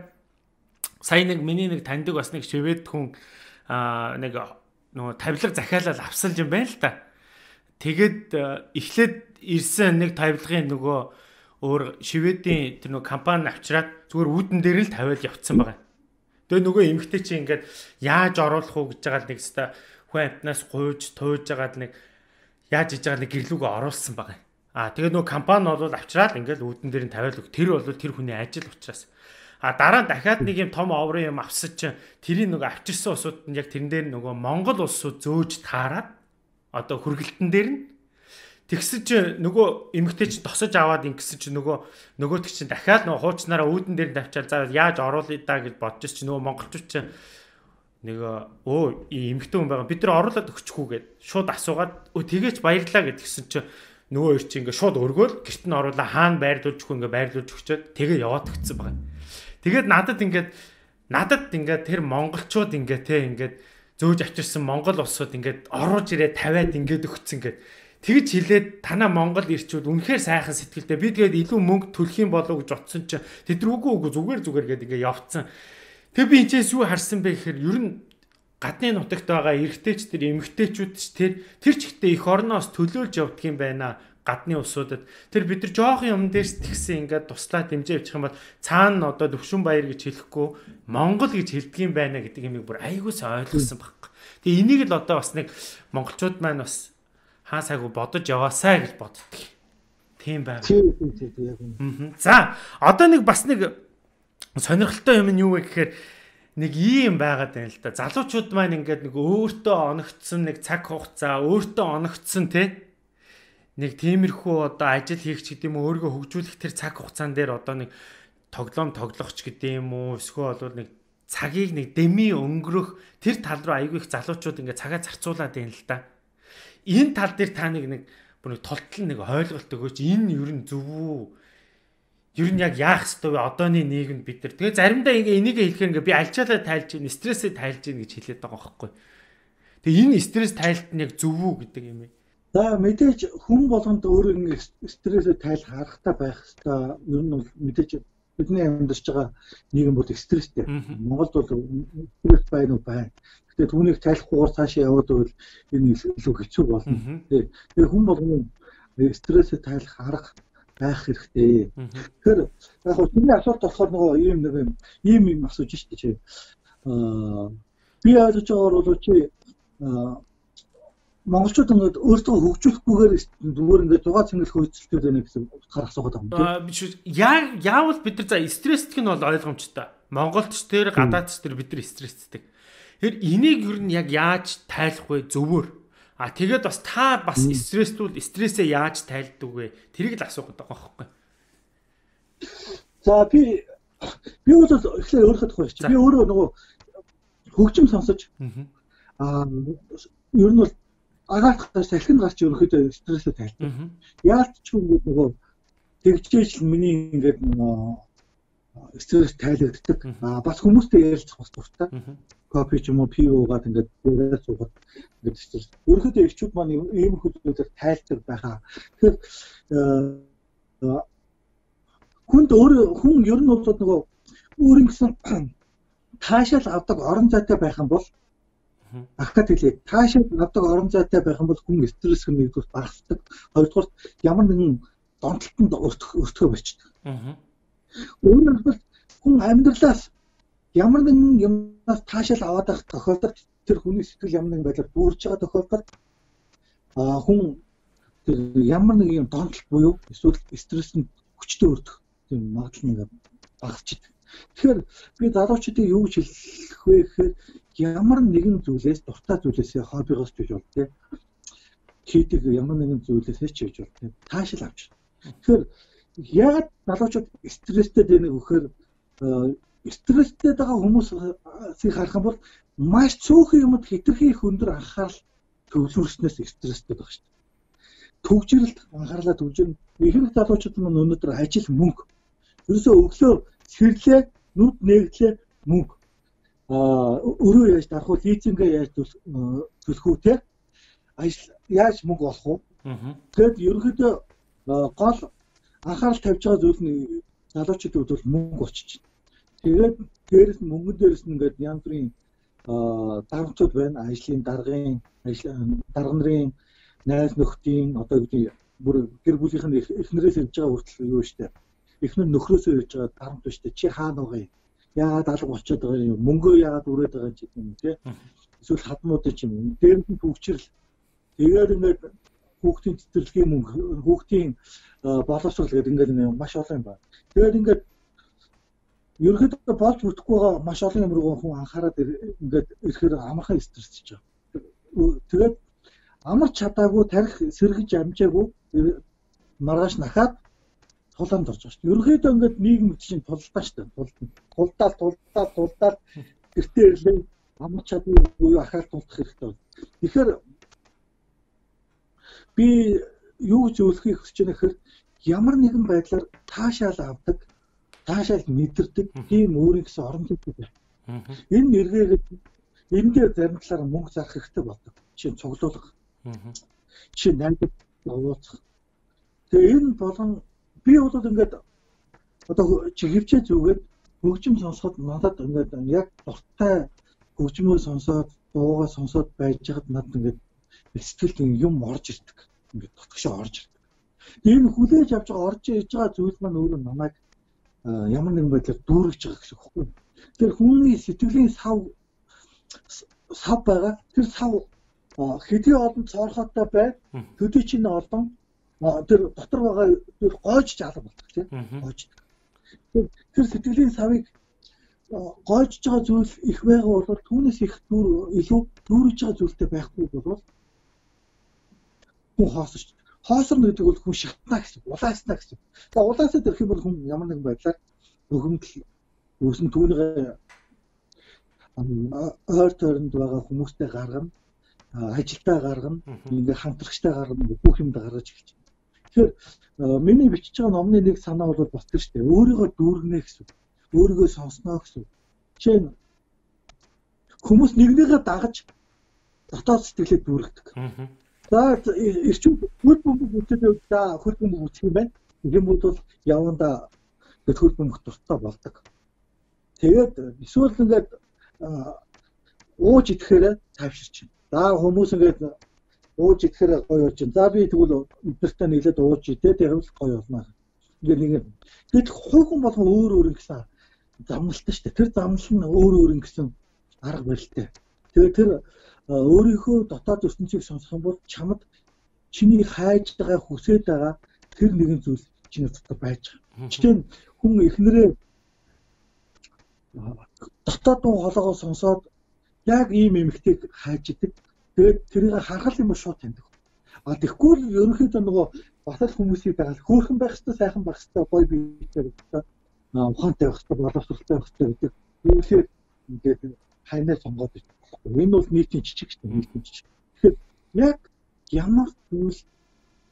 Сая нэг миний нэг таньдаг бас нэг шивэд хүн аа нэг нөгөө тавилга захиалал авсалж юм байна л та. Тэгэд эхлээд ирсэн нэг тавилгын нөгөө өөр шивэдийн тэр нөгөө компани авчираад зүгээр үүдэн дээр л тавиал явцсан байгаа. Тэгээ нөгөө эмгтэй чи ингээд яаж оруулах уу гэж байгаа л нэг хэвээр хүн амтнаас гуйж тууж байгаад нэг яаж иж байгаа нэг гэрлүүгөө оруулсан байгаа. Аа тэгээ нөгөө компани бол авчраад ингээл үүдэн дээр нь тавиал өг. Тэр бол тэр хүний ажил учраас. А дараа дахиад нэг юм том оврын юм авсаж чинь тэрийг нөгөө авчирсан усууд нь яг тэрэн дээр нөгөө Монгол улсууд зөөж таарад одоо хүргэлтэн дээр нь тэгсэн чинь нөгөө эмгтэй чинь тосож аваад ингэсэн чинь нөгөө нөгөөт чинь дахиад нөгөө хуучнараа үүдэн дээр нь тавьчаал заа яаж оруулъя да гэж бодож чинь нөгөө монголчууд чинь нэг өө эмхтэн хүн байгаа бид нар оруулаад өгчихүү гэд шууд асуугаад өө тэгээч баярлаа гэдгсэн чинь нөгөө хоёр чи ингээ шууд өргөөл гэрт нь оруулаа хаана байрлуулж өгөх ингээ байрлуулж өгчөөд тэгээ яваад өгсөн байгаа. Тэгээд надад ингээд надад ингээд тэр монголчууд ингээ те ингээд зөөж авчирсан монгол улсууд ингээд оруулж ирээ тавиад ингээд өгцөн гэд. Тэгж хилээд танаа монгол ирчүүд үнэхээр сайхан сэтгэлтэй. Би тэгээд илүү мөнгө төлөх юм болов гэж утсан чинь тэд рүүгүү үгүй зүгээр зүгээр гэд ингээ явцсан. Тэг би энэчээс юу харсан бэ гэхээр ер нь гадны нутагт байгаа эрэгтэйч тэр эмэгтэйчүүд ч тэр тэр ч ихтэй их орноос төлөөлж явдаг юм байна. Гадны усуудад тэр бид нар жоохон юм дээр тэгсэн ингээд туслаа дэмжээ явчих юм бол цаана одоо Төвшин баяр гэж хэлэхгүй Монгол гэж хэлдэг юм байна гэдэг юмыг бүр айгуус ойлгосон баг. Тэгээ энийг л одоо бас нэг монголчууд маань бас хаа сайгүй бодож яваасаа гэж боддог. Тийм байна. Тийм тийм яг үнэ. За одоо нэг бас нэг сонирхолтой юм нь юу вэ гэхээр нэг ийм байгаад байна л да. Залуучууд маань ингээд нэг өөртөө оногдсон нэг цаг хугацаа, өөртөө оногдсон тий нэг тиймэрхүү одоо ажил хийх ч гэдэм үү өөрийгөө хөгжүүлэх тэр цаг хугацаан дээр одоо нэг тоглоом тоглох ч гэдэм үү эсвэл бол нэг цагийг нэг дэми өнгөрөх тэр тал руу айгүй их залуучууд ингээ цагаа зарцуулаад байна л да. Энэ тал дээр та нэг нэг бүр нэг толтол нэг ойлголт өгөөч энэ ер нь зөв үү? Ер нь яг яах ёстой вэ? Одооны нийгэмд бид нар. Тэгээ заримдаа ингээ энийг хэлэхээр ингээ би альчаалаа тайлж гин, стрессээ тайлж гин гэж хэлээд байгаа байхгүй. Тэгээ энэ стресс тайлт нь яг зөв үү гэдэг юм ээ. За мэдээж хүн болгонд өөрийн стрессээ тайл харахтаа байх хэвээр ер нь бол мэдээж бидний амьдарч байгаа нийгэм бол стресстэй. Монголд бол стресс байна уу байна. Гэтэ түүнийг тайлахгүйгээр цаашаа яваад байвал энэ илүү хэцүү болно. Тэгээ хүн болгоны стрессээ тайлах арга байх хэрэгтэй. Тэгэхээр яг хөө чиний асуулт болохоор нөгөө ийм нэг ийм юм асууж штэ чи. Аа би ойлгож байгаагаар бол чи монголчууд ингээд өөртөө хөгжүүлэхгүйгээр зүгээр ингээд зугаа цэнгэлэх хөөцөлтөд байна гэсэн утгаар асуугаад байгаа юм. Аа биш яг яавал бид нар за стрессдэг нь бол ойлгомжтой. Монголч тэр гадаадч тэр бид нар стрессдэг. Тэр энийг ер нь яг яаж тайлах вэ зөвөр? А тэгээд бас та бас стресстүүл стрессээ яаж тайлдаг вэ? Тэрийг л асуугаад байгаа байхгүй. За би би бол эхлээ өөрийнхөө тухай чи би өөрөө нөгөө хөгжим сонсож аа ер нь бол агаахаас салхин гарч ерөнхийдөө стрессээ тайлбар. Яалт ч юм нөгөө тэгжээж л миний ингээд стресс тайлагддаг. Аа бас хүмүүстэй ярилцах бас дуртай. Кофе ч юм уу пив уугаад ингээд яриад суугаад ингээд стресс. Ерөнхийдөө ирчүүд маань ийм хөдөлгөөнөөр тайлдаг байхаа. Тэгэхээр хүнд өөр хүн ер нь бол нөгөө өөрийн гэсэн таашаал авдаг орон зайтай байх юм бол Ахад хэлээ. Таашаал авдаг орон зайтай байх юм бол хүн стресс юм нэгдүгээр багасдаг. Хоёрдугаар ямар нэгэн донтолтонд өртгөө болчихдог. Өөрөөр хэлбэл хүн амьдралаас ямар нэгэн юмнаас таашаал аваад байх тохиолдолд тэр хүний сэтгэл ямар нэгэн байдлаар дүүрж байгаа тохиолдолд аа хүн ямар нэг юм донтолт буюу эсвэл стресс нь хүчтэй өртөх тийм магадлал нэг багасч идэг. Тэгэхээр би залуучуудыг юу гэж хэлэх вэ гэхээр ямар нэгэн зүйлээс дуртай зүйлээсээ хоббигоос ч гэж бол тээ хийдэг ямар нэгэн зүйлээсээ ч гэж бол тээ таашаал авч. Тэгэхээр яг залуучууд стресстэй дээ нэг вөхөр стресстэй байгаа хүмүүсийг харах юм бол маш цөөхөн юмд хитрхи их өндөр анхаарал төвлөрснөөс стресстэй байгаа шүү дээ. Төгжрэлд анхаарлаа төвжирнэ. Ихэнх залуучууд маань өнөөдөр ажил мөнгө. Ерөөсөө өглөө сэрлээ, нүд нэгдлээ мөнгө өрөө яаж дарах вэ? Лизингээ яаж төлөх үү те? Яаж мөнгө олох вэ? Тэгэд ерөнхийдөө гол анхаарал тавьж байгаа зүйл нь залуучуудын хувьд бол мөнгө болчихж байна. Тэгээд дээрэс нь мөнгөн дээрэс нь ингээд янз бүрийн дарамтууд байна. Ажлын даргын, дарга нарын найз нөхдийн одоо гэдэг бүр гэр бүлийнх нь эхнэрээс явж байгаа хүртэл юу штэ. Эхнэр нөхрөөсөө явж байгаа дарамт штэ. Чи хаана байгаа юм? яагаад алга болчиход байгаа юм? Мөнгөө яагаад үрээд байгаа ч юм те. Эсвэл хадмууд ч юм. Дээр нь төвчрэл тэгээд ингээд хүүхдийн цэцэрлэгийн мөнгө хүүхдийн боловсрол гэдэг ингээд маш олон юм байна. Тэгээд ингээд ерөөхдөө болж бүрдэхгүй байгаа маш олон юм руу хүн анхаарал ингээд ирэхээр амархан стрессэж байгаа. Тэгээд амарч чадаагүй тарих сэргэж амжаагүй маргааш нахаад тулаанд орж байгаа шүү. Ерөнхийдөө ингээд нийгэм чинь тулдаа шүү. Тулдаа. Тулдаал, тулдаал, тулдаал гэртээ ирлээ амарч чадна буюу ахаар тулдах хэрэгтэй байна. Тэгэхээр би юу гэж зөвлөхийг хүсэж байна гэхээр ямар нэгэн байдлаар таашаал авдаг, таашаал мэдэрдэг тийм өөрийн гэсэн орон зай байна. Энэ нэргээд энэ дээр зарим талаараа мөнгө зарах хэрэгтэй болдог. Жишээ нь цуглуулга. Жишээ нь найдад явуулах. Тэгээ энэ болгон би бол ингээд одоо чиглэвчээ зүгээд хөгжим сонсоход надад ингээд яг дуртай хөгжмөө сонсоод дуугаа сонсоод байж хад надад ингээд сэтгэлд юм орж ирдэг. Ингээд дотгошоо орж ирдэг. Энэ хүлээж авч байгаа орж иж байгаа зүйл маань өөрөө намайг ямар нэгэн байдлаар дүүргэж байгаа гэсэн үг байхгүй. Тэр хүний сэтгэлийн сав сав байгаа. Тэр сав хэдий олон цоорхотой бай төдий чинь олон тэр дотор байгаа тэр гойж жаалга болдог тийм гойж. Тэр сэтгэлийн савыг гойж байгаа зүйл их байгаа бол түүнээс их дүр илүү дүүрж байгаа зүйлтэй байхгүй бол хүн хаосч хоосорно гэдэг бол хүн шатна гэсэн улааснаа гэсэн. Тэгээ улаасаа дэрх юм бол хүн ямар нэгэн байдлаар өгөмдөл үүсэн түүнийг ойр тойронд байгаа хүмүүстэй гаргана ажилдаа гаргана ингээ хамтрагчтай гаргана бүх юмд гаргаж эхэлж. Тэгэхээр миний бичиж байгаа номны нэг санаа бол бас тэр шүү дээ. Өөрийгөө дүүргэнэ гэсэн. Өөрийгөө сонсноо гэсэн. Жишээ нь хүмүүс нэгнийгээ дагаж дотоод сэтгэлээ дүүргдэг. За эрчим хөл бөмбөг үүсэлээ за хөл бөмбөг үүсэх юм байна. Ийм бол яванда хөл бөмбөг дуртай болдог. Тэгээд эсвэл ингээд ууж идэхээр тайвширч. За хүмүүс ингээд ууж идэхээр гоё болж байна. За би тэгвэл өдөртөө нийлээд ууж идээ тэгвэл гоё болно. Ингээд нэг тэгэд хувь болгон өөр өөр гэсэн замналтай шүү дээ. Тэр замнал нь өөр өөр гэсэн арга барилтай. Тэгээд тэр өөрийнхөө дотоод ертөнцийг сонсох юм бол чамд чиний хайж байгаа хүсэж байгаа тэр нэгэн зүйл чиний дотор байж байгаа. Жишээ нь хүн эхнэрээ дотоод дуу хоолойгоо сонсоод яг ийм эмэгтэйг хайж идэг. Тэгээд тэрийг харахад юм шууд таньдаг. А тэгэхгүй л ерөнхийдөө нөгөө батал хүмүүсийг дагаад хөөрхөн байх хэрэгтэй, сайхан байх хэрэгтэй, гоё биетэй байх хэрэгтэй, ухаантай байх хэрэгтэй, боловсралтай байх хэрэгтэй гэдэг. Үүсээ ингээд хайнаа сонгоод байна. Энэ бол нийтийн жижиг нийтийн жижиг. Тэгэхээр яг ямар зүйл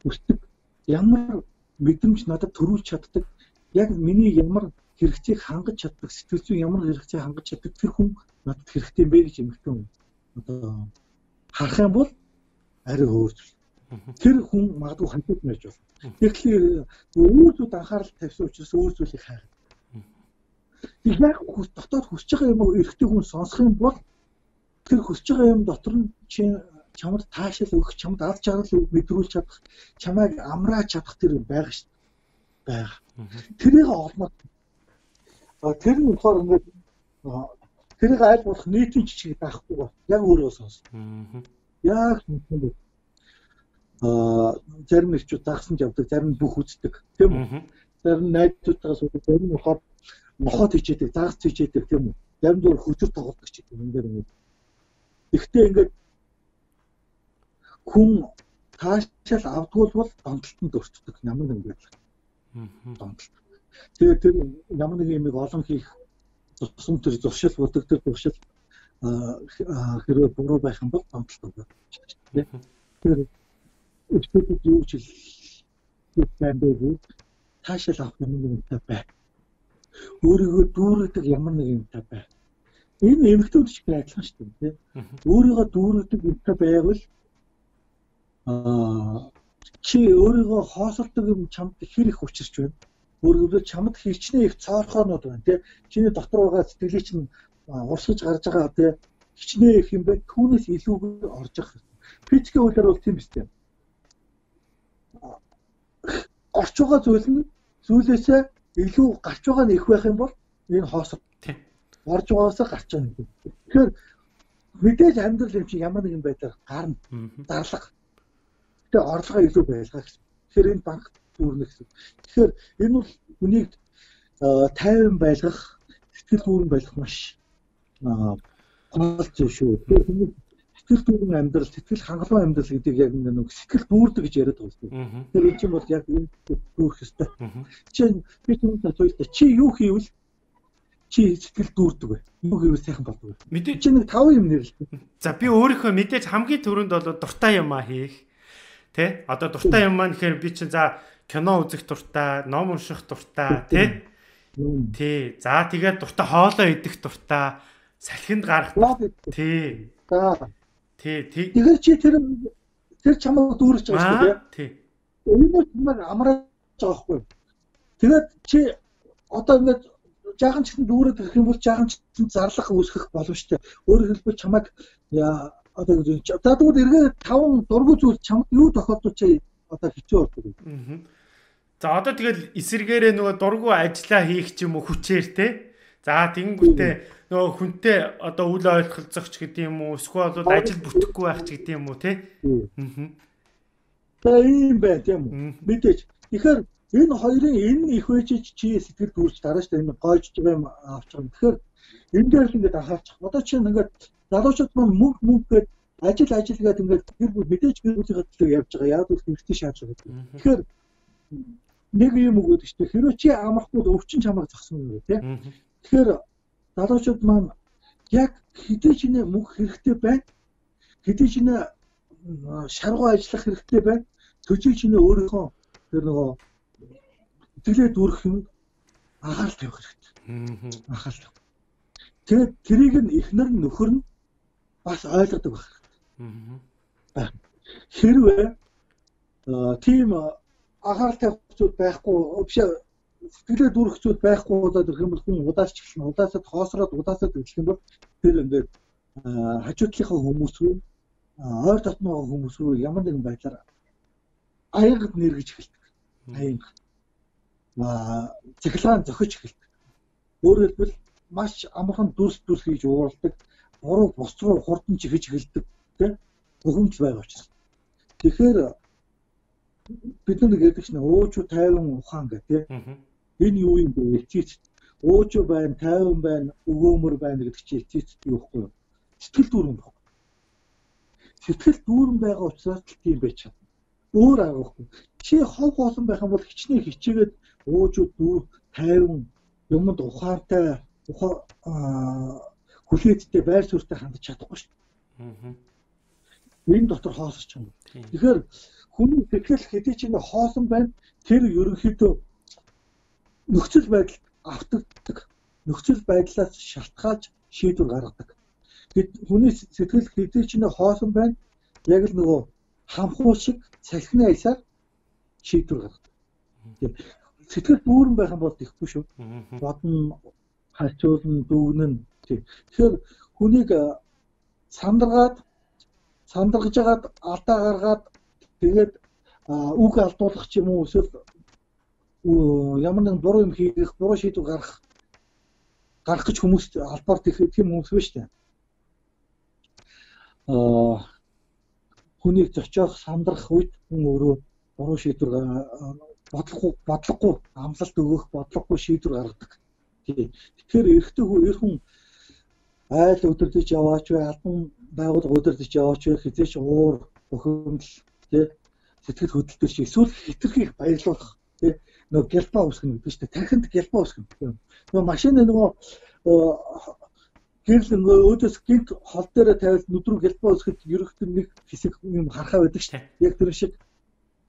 хүсдэг, ямар мэдрэмж надад төрүүлж чаддаг, яг миний ямар хэрэгцээг хангаж чаддаг, сэтгэл зүйн ямар хэрэгцээг хангаж чаддаг тэр хүн надад хэрэгтэй юм бэ гэж эмэгтэй хүн одоо харах юм бол арай өөр зүйл. Тэр хүн магадгүй хандууд байж болно. Тэгэхээр өөр зүйл анхаарал тавьсан учраас өөр зүйлийг хайх. Яг хүс дотоод хүсэж байгаа юм уу эрэгтэй хүн сонсох юм бол тэр хүсэж байгаа юм дотор нь чи чамд таашаал өгөх, чамд ад жаргал мэдрүүлж чадах, чамайг амрааж чадах тэр байгаа шүү дээ. Бага. Тэрийг олмод тэр нь болохоор ингээд тэрийг аль болох нийтийн жижиг даахгүй ба яг өөрөө сонс. Яг юм. Аа зарим нэгчүүд дагсан ч явдаг, зарим бүх үздэг тийм үү? Зарим найзуудтайгаас үүдэх, зарим болохоор нохот хичээдэг, загас хичээдэг тийм үү? Зарим нь хөтөр тоглодог ч гэдэг юм дээр ингээд. Гэхдээ ингээд хүн таашаал авдгүй бол донтолтод өртдөг ямар нэгэн байдал. Донтолт. Тэгээд тэр ямар нэг юм олон хийх тусам төр зуршил бодог тэр зуршил хэрвээ буруу байх юм бол донтолт өгöd. Тэр өчигдөр юу ч бэ таашаал авах юм нэгтэй бай. Өөрийгөө дүүргэдэг ямар нэг юмтай бай. Энэ эмгтүүд ч адилхан шүү дээ. Өөрийгөө дүүргэдэг юмтай байвал аа чи өөрийгөө хоосолдог юм чамд хэр их учирч байна өөрөөр чамд хичнээн их цоорхоонууд байна тий чиний дотор байгаа сэтгэлийг чинь урсгаж гарч байгаа тий хичнээн их юм байна түүнээс илүүгээр орж явах физикийн хуулиар бол тийм биз дээ орч байгаа зүйл нь зүйлээсээ илүү гарч байгаа нь их байх юм бол энэ хоосор орж байгаасаа гарч байгаа юм. Тэгэхээр мэдээж амьдрал юм чи ямар нэгэн байдлаар гарна. Зарлага. Тэгээ орлогоо илүү байлгаа гэсэн. Тэгэхээр энэ банк дүүрнэ гэсэн. Тэгэхээр энэ бол хүнийг тайван байлгах, сэтгэл дүүрэн байлгах маш гол зүйл шүү. Тэгэхээр сэтгэл дүүрэн амьдрал, сэтгэл хангалуун амьдрал гэдэг яг нэг сэтгэл дүүрдэг гэж яриад байгаа юм. Тэгэхээр энэ чинь бол яг энэ дүүрэх ёстой. Нь би түнд асууя чи юу хийвэл чи сэтгэл дүүрдэг вэ? Юу хийвэл сайхан болдог вэ? Мэдээ чи нэг таван юм нэрлээ. За би өөрийнхөө мэдээж хамгийн түрүүнд бол дуртай юм а хийх. Тэ? Одоо дуртай юм маань гэхээр би чинь за кино үзэх дуртай, ном унших дуртай, тий? Тий. За тэгээд дуртай хоолоо идэх дуртай, салхинд гарах тий. За. Тий, тий. Тэгэхээр чи тэр тэр чамайг дүүрэж байгаа шүү дээ. Тий. Энэ чамайг амрааж байгаа юу? Тэгээд чи одоо ингээд жаахан ч дүүрээд ирэх юм бол жаахан ч зарлах үүсгэх боломжтой. Өөрөөр хэлбэл чамайг одоо за тэгвэл эргээ таван дургу зүйл чамд юу тохиолдож чи одоо хэцүү болдог. За одоо тэгэл эсэргээрээ нөгөө дургу ажиллаа хийх ч юм уу хүчээр те. За тэгэнгүүтээ нөгөө хүнтэй одоо үл ойлголцох ч гэдэг юм уу эсвэл бол ажил бүтэхгүй байх ч гэдэг юм уу те. Аа. За ийм бай тийм үү. Мэдээж. Тэгэхээр энэ хоёрын энэ их үеч чи сэтгэл дүүрч дараа нь энэ гойж юм авчих юм. Тэгэхээр энэ дээр л ингээд анхаарчих. Одоо чинь ингээд залуучууд маань мөнгө мөнгө гээд ажил ажил гэдэг ингээд гэр бүл мэдээж гэр бүлийн төлөө явж байгаа. Яг л хэрэгтэй шаарч байгаа. Тэгэхээр нэг юм өгөөд дээ. Хэрэв чи амрахгүй өвчин чамайг зогсон юм тий. Тэгэхээр залуучууд маань яг хэдий ч нэ мөнгө хэрэгтэй байна. Хэдий ч нэ шаргуу ажиллах хэрэгтэй байна. Төжиг ч нэ өөрийнхөө тэр нөгөө итгэлээ дүүрэх юм анхаарал тавих хэрэгтэй. Анхаарал. Тэгээд тэрийг нь эхнэр нөхөр нь бас ойлгодог байх хэрэгтэй. Хэрвээ тийм анхаарал тавих зүйл байхгүй биш сэтгэлээ дүүрэх зүйл байхгүй болоод ирэх юм бол хүн удаалч эхэлнэ. Удаасаад хоосроод удаасаад эхлэх юм бол тэр ингээд хажуудлынхаа хүмүүс рүү ойр дотноо хүмүүс рүү ямар нэгэн байдлаар аягд нэргэж эхэлдэг. Аянг. Аа цэглаан зохиж эхэлдэг. Өөрөөр хэлбэл маш амархан дүрс дүрс хийж уурладаг. Буруу бус руу хурдан чихэж эхэлдэг. Тэ? Бухимж байгаа учраас. Тэгэхээр бид нар гэдэг чинь өөчүү 50 ухаан гэх тийм. Энэ юу юм бэ? Эцэц өөчөө байна 50 байна өвөөмөр байна гэдэг чинь эцэц юу вэ? Сэтгэл дүүрэн баг сэтгэл дүүрэн байгаа учраас л тийм байж чадна. Өөр аргагүй чи хов болсон байх юм бол хичнээн хичээгээд өөчөө дүү 50 юмд ухаантай ухаа хүлээдтэй байр суурьтай хандж чадахгүй шүү дээ. Энэ дотор хоосч юм. Тэгэхээр хүний сэтгэл хэдий ч нэг хоосон байна. Тэр ерөнхийдөө нөхцөл байдал автагддаг. Нөхцөл байдлаас шалтгаалж шийдвэр гаргадаг. Гэт хүний сэтгэл хэдий ч нэг хоосон байна. Яг л нөгөө хамхуу шиг салхины аясаар шийдвэр гаргадаг. Тийм. Сэтгэл дүүрэн байх юм бол ихгүй шүү. Бодно, хачуулна, дүгнэн. Тийм. Тэгэхээр хүнийг сандаргаад сандаргаж агаад алдаа гаргаад тэгээд үг алдуулах ч юм уу эсвэл ямар нэгэн буруу юм хийх, буруу шийдвэр гаргах гарах гэж хүмүүс албаар тийм хүмүүс биш үү? Аа хүнийг зочоох сандрах үед хүн өөрөө буруу шийдвэр бодлохгүй бодлохгүй амлалт өгөх бодлохгүй шийдвэр гаргадаг. Тийм. Тэгэхээр эрэгтэй хүн эр хүн айл өдөрдөж яваач вэ, албан байгууллага өдөрдөж яваач вэ хизээч уур бухимдал тий. Сэтгэл хөдлөлтөөр чи эсвэл хитрхийг баярлуулах тий. Нөгөө гялпа үсгэн гэдэг чинь тархинд гялпа үсгэн нөгөө машин нөгөө нөгөө өөдөөс гинт хол дээр тавиад нүдрүү гялпа үсгэд ерөөхдөө нэг хэсэг юм харахаа байдаг шүү дээ. Яг тэр шиг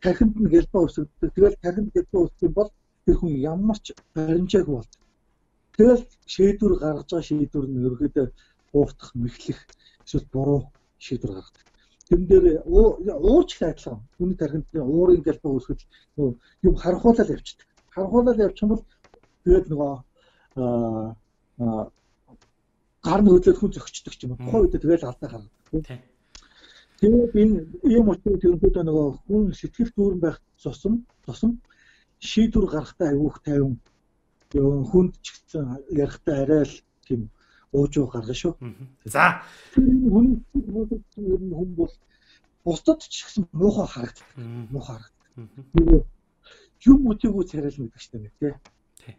тархинд нь гялпа үсгдэг тэгэл тархинд гялпа үсгэх юм бол тэр хүн ямар ч баримжаагүй болдог тэгэл шийдвэр гаргаж байгаа шийдвэр нь ерөөхдөө хууртах мэхлэх эсвэл буруу шийдвэр гаргадаг Тэрэн дээр уурч их адилхан. Хүний тархинд уурын гэлбэ үүсгэж юм харанхуулаад явчихдаг. Харанхуулаад явчих юм бол тэгээд нөгөө аа гар нь хөдлөд хүн зөгчдөг юм. Тухайн үед тэгэл алдаа гаргадаг. Тэгээд энэ ийм учраас тэрнүүдээ нөгөө хүн сэтгэл дүүрэн байх зосом зосом шийдвэр гаргахтаа аюух тайван хүнд ч гэсэн ярихтаа арай л тийм уужуу гаргана шүү. За хүн хүн бол бусдад ч гэсэн муухай харагддаг. Муухай харагддаг. Юм үтээгүй царайлна гэдэг чинь тий.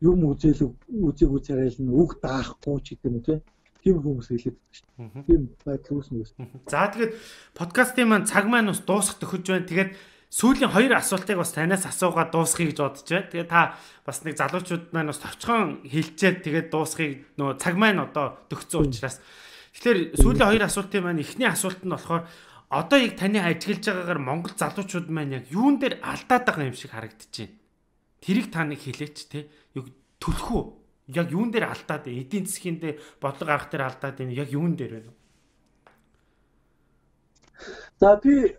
Юм үзэл үзээгүй царайлна, үг даахгүй ч гэдэг юм тий. Тийм хүмүүс хэлээд байдаг шүү. Тийм байдал үүснэ. За тэгээд подкастын маань цаг маань бас дуусах төхөж байна. Тэгээд сүүлийн хоёр асуултыг бас танаас асуугаад дуусгая гэж бодож байна. Тэгээ та бас нэг залуучууд маань бас товчхон хилчээд тэгээд дуусгыг нөө цаг маань одоо төгссөн учраас тэгэхээр сүүлийн хоёр асуултын маань эхний асуулт нь болохоор одоо яг таны ажиглаж байгаагаар Монгол залуучууд маань яг юун дээр алдаад байгаа юм шиг байна. Тэрийг та нэг хэлээч те. Яг төлөх үү? Яг юун дээр алдаад? Эдийн засгийн дээр бодлого гаргах дээр алдаад байна. Яг юун дээр байна? За би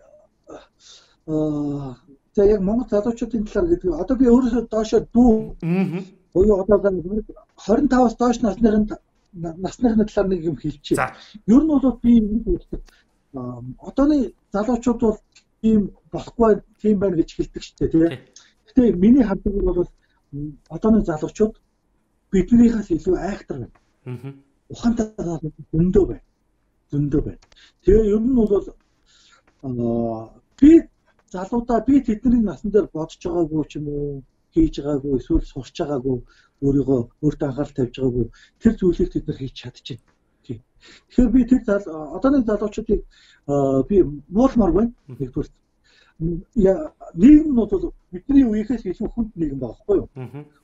за яг Монгол залуучуудын талаар гэдэг одоо би өөрөөсөө доошоо дүү буюу одоо 25-аас доош насныхын насныхны талаар нэг юм хэлчихье. Ер нь бол би юм хэлдэг. Одооны залуучууд бол тийм болохгүй тийм байна гэж хэлдэг шүү дээ тий. Гэтэ миний хардаг бол одооны залуучууд биднийхээс илүү айхтар байна. Аа. Ухаантай зөндөө байна. Зөндөө байна. Тэгээ ер нь бол аа би залуудаа би тэдний насан дээр бодож байгаагүй ч юм уу хийж байгаагүй эсвэл сурч байгаагүй өөрийгөө өөртөө анхаарал тавьж байгаагүй тэр зүйлийг тэд нар хийж чадчихэв. Тэгэхээр би тэр зал одооны залуучуудыг би муулмаар байна. Нэгдүгээр яа нийгэм нь бол бидний үеийнхээс илүү хүнд нийгэм байхгүй юу?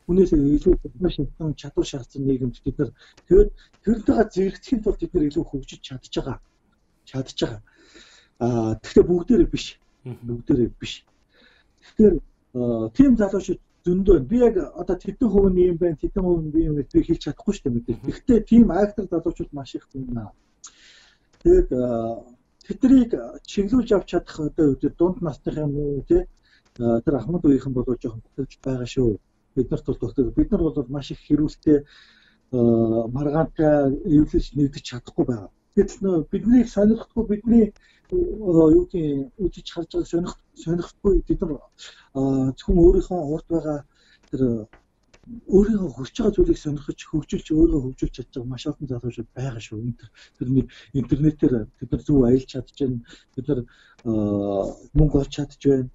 Хүнээс илүү маш хэмтэн чадвар шаардсан нийгэмд бид нар тэгээд тэрнтэйгээ зэрэгдэхийн тулд бид нар илүү хөгжиж чадж байгаа. Чадж байгаа. Аа тэгэхээр бүгдээрээ биш. Бүгдээрээ биш. Тэгэхээр тийм залуучууд зөндөө би яг одоо тэдэн хувь нь юм байна, тэдэн хувь нь би юм би хэлж чадахгүй шүү дээ мэдээ. Гэхдээ тийм актер залуучууд маш их байна. Тэгээд тэднийг чиглүүлж авч чадах одоо дунд насных юм уу тий тэр Ахмад үеийнхэн бол жоохон төвч байгаа шүү. Бид нарт бол төгтөг. Бид нар бол маш их хэрүүлтэй маргаантай эвлэж нэгдэж чадахгүй байгаа. Гэтэл биднийг сонирхдаггүй бидний юу гэдгийг үжиж харж байгаа сонирх сонирхдаггүй бид нар зөвхөн өөрийнхөө урд байгаа тэр өөрийнхөө хүсэж байгаа зүйлийг сонирхож хөгжүүлж өөрөө хөгжүүлж чадж байгаа маш олон залуучууд байгаа шүү. Тэрний интернетээр бид нар зөв аялж чадчихна. Бид нар мөнгө олж чадж байна.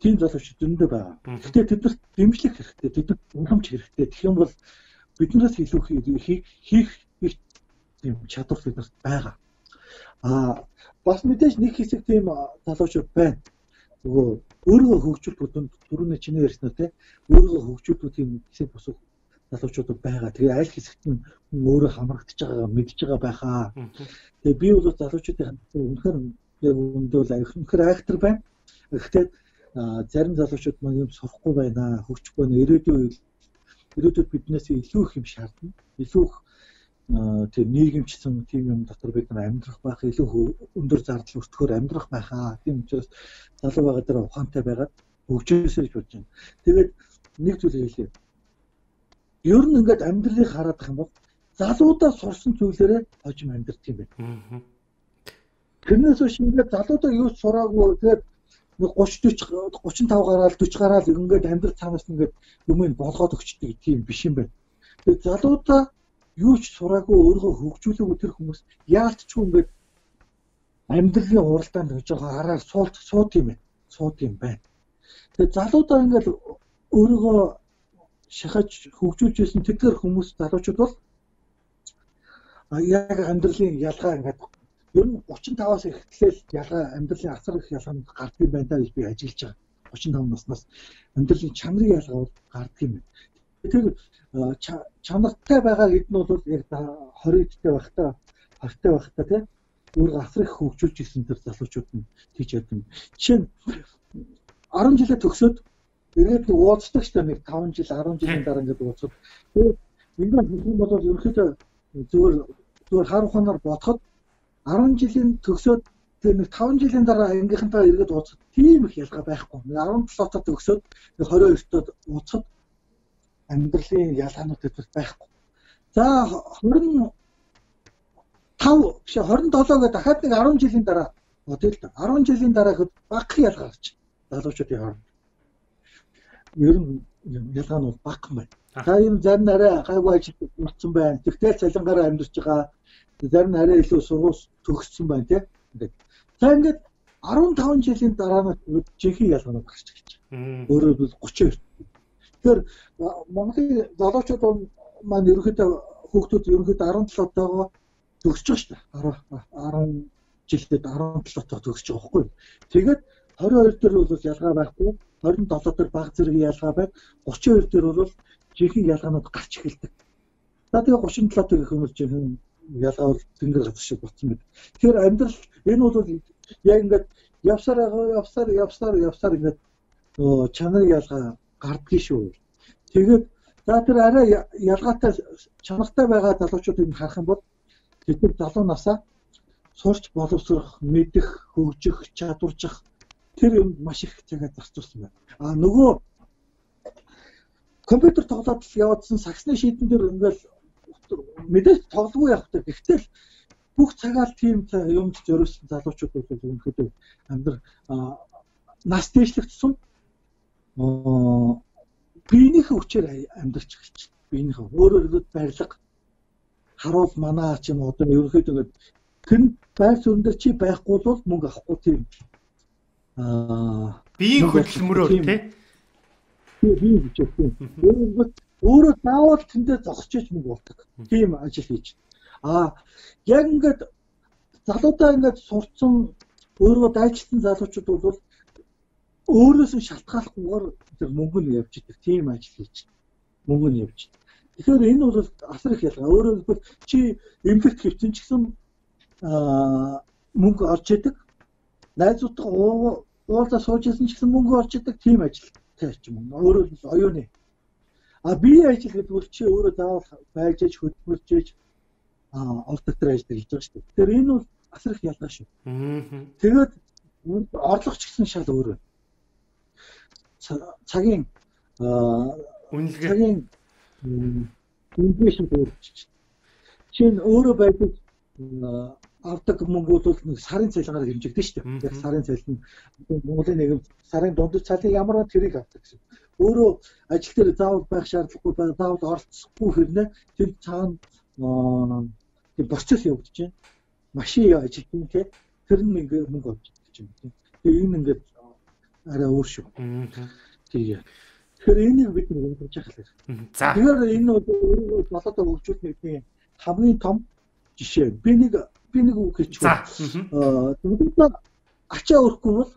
Тийм залуучууд зөндөө байгаа. Гэхдээ тэднэрт дэмжлэг хэрэгтэй, тэднэрт уламж хэрэгтэй. Тэгэх юм бол биднээс илүү хийх тийм чадвар биднэрт байгаа. Аа бас мэдээж нэг хэсэг тийм залуучууд байна нөгөө өөрийгөө хөгжүүлэх түрүүний чиний ярьсан те өөрийгөө хөгжүүлэх тийм хэсэг бусах залуучууд байгаа. Тэгээ аль хэсэгт нь өөрөө хамрагдаж байгаагаа мэдж байгаа байхаа. Тэгээ би бол залуучуудын үнэхээр яг өндөө л үнэхээр актер байна. Гэхдээ зарим залуучууд маань юм сурахгүй байна, хөгжихгүй байна. Ирээдүйн ирээдүйд биднээс илүү их юм шаардна. Илүү их тэр нийгэмчсэн тийм юм дотор бид нар амьдрах байх илүү өндөр зардал өртгөхөр амьдрах байхаа. Тийм учраас залуу байгаа дээр ухаантай байгаад хөгжөөсэй гэж бодож байна. Тэгээд нэг зүйл хэлье. Ер нь ингээд амьдралыг хараад их юм бол залуудаа сурсан зүйлээрээ хожим амьдрт юм байна. Тэрнээс биш ингээд залуудаа юу сураагүй тэгээд 30 40 35 гараал 40 гараал ингээд амьдрал цаанаас ингээд юм болгоод өгчдөг тийм биш юм байна. Тэгээд залуудаа юу ч сураагүй өөрийгөө хөгжүүлээгүй тэр хүмүүс яалтчгүй ингээд амьдралын уралдаанд жоохон хараар суулт сууд юм байна. Сууд юм байна. Тэгээ залуудаа ингээд өөрийгөө шахаж хөгжүүлж исэн тэдгээр хүмүүс залуучууд бол яг амьдралын ялгаа ингээд ер нь 35-аас эхлээл ялгаа амьдралын асар их ялгаанд гардаг юм байна гэж би ажиллаж байгаа. 35 наснаас амьдралын чанарын ялгаа бол гардаг юм байна. Тэр чанартай байгаа хэд нь бол яг 20-тэй байхдаа 20-тай байхдаа тийм өөр асар их хөгжүүлж ирсэн тэр залуучууд нь тийч яд юм. Жишээ нь 10 жилээ төгсөөд ирээд нэг ууцдаг ч нэг 5 жил 10 жилийн дараа ингээд ууцад. Тэгээд ингээд хэлэх юм бол ерөнхийдөө зүгээр зүгээр хар ухаанаар бодоход 10 жилийн төгсөөд тэр нэг 5 жилийн дараа ангийнхантаа эргээд ууцад тийм их ялгаа байхгүй. 17 тоо төгсөөд 22 тоо ууцад амьдралын ялгаанууд эдгээр байхгүй. За 25 биш 27 гэдэг дахиад нэг 10 жилийн дараа бодъё л да. 10 жилийн дараа хэд багах ялгаа гарч залуучуудын хооронд. Ер нь ялгаа нь бол багах юм байна. За энэ зарим нь арай гайгүй ажил болсон байна. Тэгтэл цалингаараа амьдарч байгаа. Зарим нь арай илүү сургууль төгссөн байна тийм. Ингээд. За ингээд 15 жилийн дараа нь жинхэнэ ялгаанууд гарч ирж байгаа. Өөрөөр хэлбэл 32 Тэгэхээр Монголын залуучууд маань ерөнхийдөө хүүхдүүд ерөнхийдөө 17 тагаа төгсөж байгаа шүү дээ. 10 10 жилдээ 17 таа төгсөж байгаа байхгүй. Тэгээд 22 дээр бол ялгаа байхгүй, 27 дээр баг зэрэг ялгаа байна. 32 дээр бол жинхэнэ ялгаанууд гарч эхэлдэг. За тэгээ 37 дэх хүмүүс жинхэнэ ялгаа бол тэнгэр газар шиг болсон мэт. Тэгэхээр амьдрал энэ бол яг ингээд явсаар явсаар явсаар явсаар ингээд чанарын ялгаа гардгийн шүү. Тэгээд за тэр арай ялгаатай чанартай байгаа залуучуудыг харах юм бол тэд залуу насаа сурч боловсрох, мэдэх, хөгжих, чадваржих тэр юм маш их цагаа зарцуулсан байна. А нөгөө компьютер тоглоод явуулсан саксны шийдэн дээр ингээл мэдээж тоглогүй явах хэрэгтэй. Гэхдээ бүх цагаал тийм юмд зориулсан залуучууд бол ерөнхийдөө амьдрал нас дэвшлэгдсэн биенийхээ хүчээр амьдарч эхэлж биенийхээ өөрөөр хэлбэл барилга харуул манаа ч юм одоо ерөнхийдөө ингээд тэр байр суурин дээр чи байхгүй бол мөнгө авахгүй тийм. Аа биеийн хөдөлмөрөөр тий би хүчээр тийм. Өөрөө заавал тэндээ зогсож мөнгө болдог тийм ажил хийж. Аа яг ингээд залуудаа ингээд сурцсан өөрөө дайчилсан залуучууд бол өөрөөс нь шалтгааллахгүйгээр тэр мөнгө нь явж идэг тийм ажил хийж мөнгө нь явж идэг. Тэгэхээр энэ бол асар их ялгаа. Өөрөөр хэлбэл чи эмгэгт хэвчэн ч гэсэн аа мөнгө орж идэг. Найзуудтай уулзаа сууж исэн ч гэсэн мөнгө орж идэг тийм ажил тааш юм. Өөрөөр хэлбэл оюуны. А би ажил гэдэг бол чи өөрөө заавал байж аж хөдөлмөрч ээж аа олд дотор ажиллаж хийж байгаа шүү дээ. Тэгэхээр энэ бол асар их ялгаа шүү. Тэгээд орлого ч гэсэн шал өөр байна цагийн үнэлгээ цагийн үнэлгээ шиг өөрчилж. Чинь өөрөө байдаг авдаг мөнгө бол нэг сарын цалингаар хэмжигдэж шүү дээ. Яг сарын цалин Монголын нийгэм сарын дундад цалин ямар тэрийг авдаг гэсэн. Өөрөө ажил дээр заавал байх шаардлагагүй. Заавал оролцохгүй хэрнээ тэр цаана тэр процесс явагдаж байна. Машин те. Тэр нь ингээ мөнгө авч идэх юм. Тэгээ энэ ингээд арай өөр шүү. Тэгээ. Тэгэхээр энийг бид нэг ойлгож явах хэрэгтэй. За. Тэгэхээр энэ бол өөрийгөө болоод хөгжүүлэх хамгийн том жишээ. Би нэг би нэг үг хэлчих. За. Аа тэгвэл ачаа өрөхгүй бол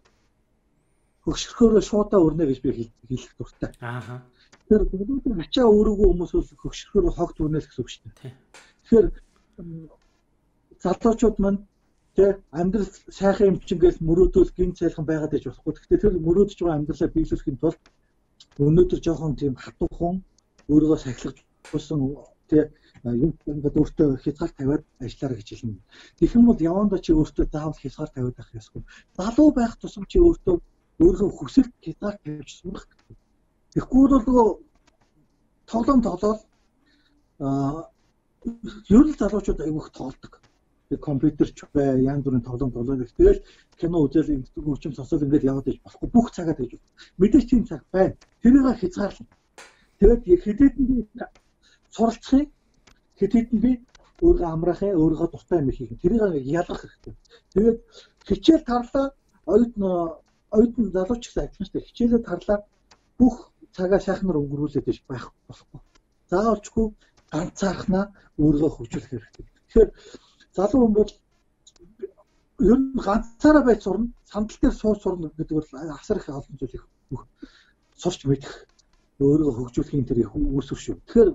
хөгшөрхөөрөө шуудаа өрнө гэж би хэлэх дуртай. Аа. Тэгэхээр бүгд ачаа өрөөгүй хүмүүс бол хөгшөрхөөрөө хогт өрнө гэсэн үг шүү дээ. Тэгэхээр залуучууд манд Тэ амьдрал сайхан юм чинь гэж мөрөөдөл гин цайлхан байгаад иж болохгүй. Гэхдээ тэр мөрөөдөж байгаа амьдралаа биелүүлэхийн тулд өнөөдөр жоохон тийм хатуухан өөрийгөө сахилгаж болсон тэ юм ингээд өөртөө хязгаар тавиад ажиллаарай гэж хэлнэ. Тэгэх юм бол явандаа чи өөртөө заавал хязгаар тавиад байх ёсгүй. Залуу байх тусам чи өөртөө өөрийнхөө хүсэлт хязгаар тавьж сурах. Тэгэхгүй бол нөгөө тоглоом тоглоод аа ер нь залуучууд айгүйх тоолдог компьютерч бай, янз бүрийн тоглоом тоглоод их. Тэгэл кино үзэл ингэдэг хүчим сонсоод ингээд яваад иж болохгүй бүх цагаа тэгж. Мэдээж тийм цаг байна. Тэрийг хязгаарлаа. Тэгээд хэдийдэн би суралцахыг хэдийдэн би өөрөө амраахын өөрийгөө дуртай юм хийх. Тэрийг ялгах хэрэгтэй. Тэгээд хичээл тарлаа оюут оюутан залууч гэсэн адилхан шүү дээ. Хичээлээ тарлаа бүх цагаа сайхнаар өнгөрүүлээд иж байх болохгүй. Заавалчгүй ганцаархнаа өөрийгөө хөгжүүлэх хэрэгтэй. Тэгэхээр залуу бол ер нь ганцаараа байж сурна, сандал дээр сууж сурна гэдэг бол асар их олон зүйл их сурч мэдэх өөрийгөө хөгжүүлэхийн тэр их үүсвэр шүү. Тэгэхээр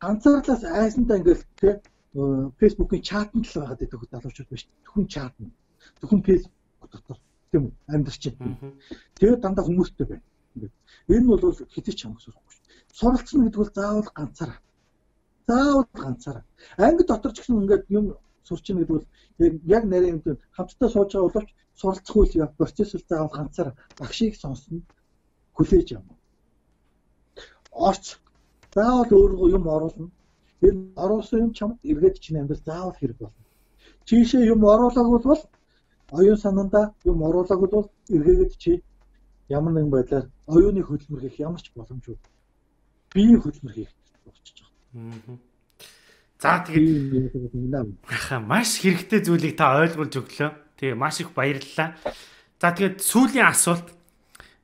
ганцаарлаас айсандаа ингээл тэ фэйсбүүкийн чатнд л байгаад байдаг залуучууд биш. Түхэн чат нь. Түхэн фэйсбүүк дотор тийм үү амьдарч байна. Тэгээд дандаа хүмүүстэй байна. Энэ бол хэдий ч хамаагүй шүү. Суралцсан гэдэг бол заавал ганцаараа. Заавал ганцаараа. Анги дотор ч гэсэн ингээд юм сурчин гэдэг бол яг нарийн юм хамтдаа сууж байгаа боловч суралцах үйл процесс л заавал ганцаар багшийг сонсно хүлээж юм. Орч заавал өөрөө юм оруулна. Тэр оруулсан юм чамд эргээд чинь амьдрал заавал хэрэг болно. Чишээ юм оруулаагүй бол оюун санаандаа юм оруулаагүй бол эргээгээд чи ямар нэгэн байдлаар оюуны хөдөлмөр хийх ямар ч боломжгүй. Биеийн хөдөлмөр хийх болчихж байгаа. Аа. За тэгээд маш хэрэгтэй зүйлийг та ойлгуулж өглөө. Тэгээ маш их баярлалаа. За тэгээд сүүлийн асуулт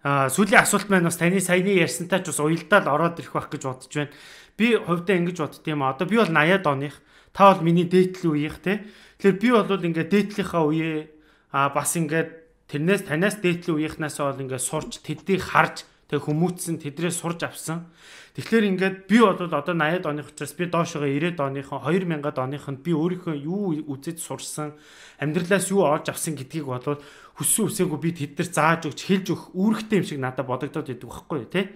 аа сүүлийн асуулт маань бас таны саяны ярьсантай ч бас уялдаа л ороод ирэх байх гэж бодож байна. Би хувьдаа ингэж боддtiin маа. Одоо би бол 80-аад оных. Та бол миний дээдлийн үеийнх те. Тэгэхээр би бол ингээд дээдлийнхаа үеэ аа бас ингээд тэрнээс танаас дээдлийн үеийнхнаас бол ингээд сурч тэднийг харж тэг хүмүүцсэн тэдрээс сурж авсан. Тэгэхээр ингээд би бол одоо 80-ад оных учраас би доошоо 90-ад оныхон 2000-ад оныхонд би өөрийнхөө юу үзэж сурсан, амьдралаас юу олж авсан гэдгийг бол хүссэн үсээгүй би тэд нар зааж өгч хэлж өгөх үүрэгтэй юм шиг надад бодогдоод идэг байхгүй тий.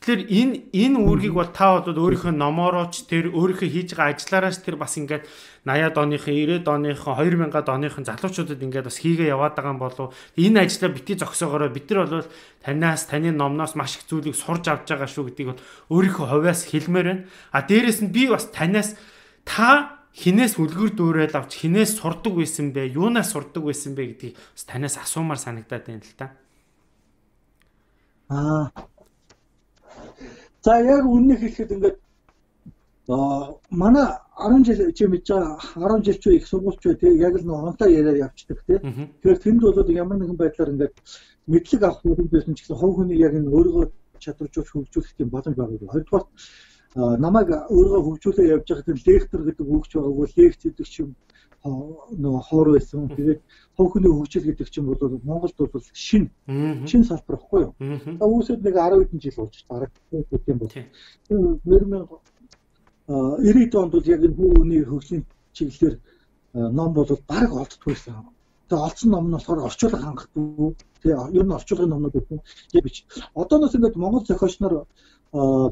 Тэгэхээр энэ энэ үүргийг бол та бол өөрийнхөө номоорооч тэр өөрийнхөө хийж байгаа ажиллаараач тэр бас ингээд 80-ад оныхон 90-ад оныхон 2000-ад оныхон залуучуудад ингээд бас хийгээ яваад байгаа юм болов энэ ажлаа бити зогсоогоороо бид нар бол танаас таны номноос маш их зүйлийг сурж авч байгаа шүү гэдгийг бол өөрийнхөө хувьяас хэлмээр байна. А дээрэс нь би бас танаас та хинээс үлгэр дүүрэл авч хинээс сурдаг байсан бэ? Юунаас сурдаг байсан бэ гэдгийг бас танаас асуумаар санагдаад байна л та. Аа. За яг үннийг хэлэхэд ингээд аа манай 10 жил чи мэдж байгаа 10 жил ч их сургуульч бай тий яг л нэг онтой яриад явцдаг тий. Тэгэхээр тэнд бол ямар нэгэн байдлаар ингээд мэдлэг авах хэрэгтэй ч гэсэн хов хүний яг энэ өөрийгөө чадваржуулж хөгжүүлэх тийм боломж байгаа. Хоёрдугаар намайг өөрөө хөгжүүлээ явж байхад лектор гэдэг үгч байгаагүй лекц гэдэг чинь нөгөө хоор байсан. Тэгээд хөвхний хөгжил гэдэг чинь бол Монголд бол шин шин салбар байхгүй юу? За үүсэд нэг 10 хэдэн жил болж бараг тийм бол. 2000 90-ад онд бол яг энэ хөвхний хөгжлийн чиглэлээр ном бол бараг олддгүй байсан. Тэгээ олцсон ном нь болохоор орчуулга хангахгүй. Тэгээ ер нь орчуулгын номнууд байсан. Яг бич. Одооноос ингээд Монгол зохиолч нар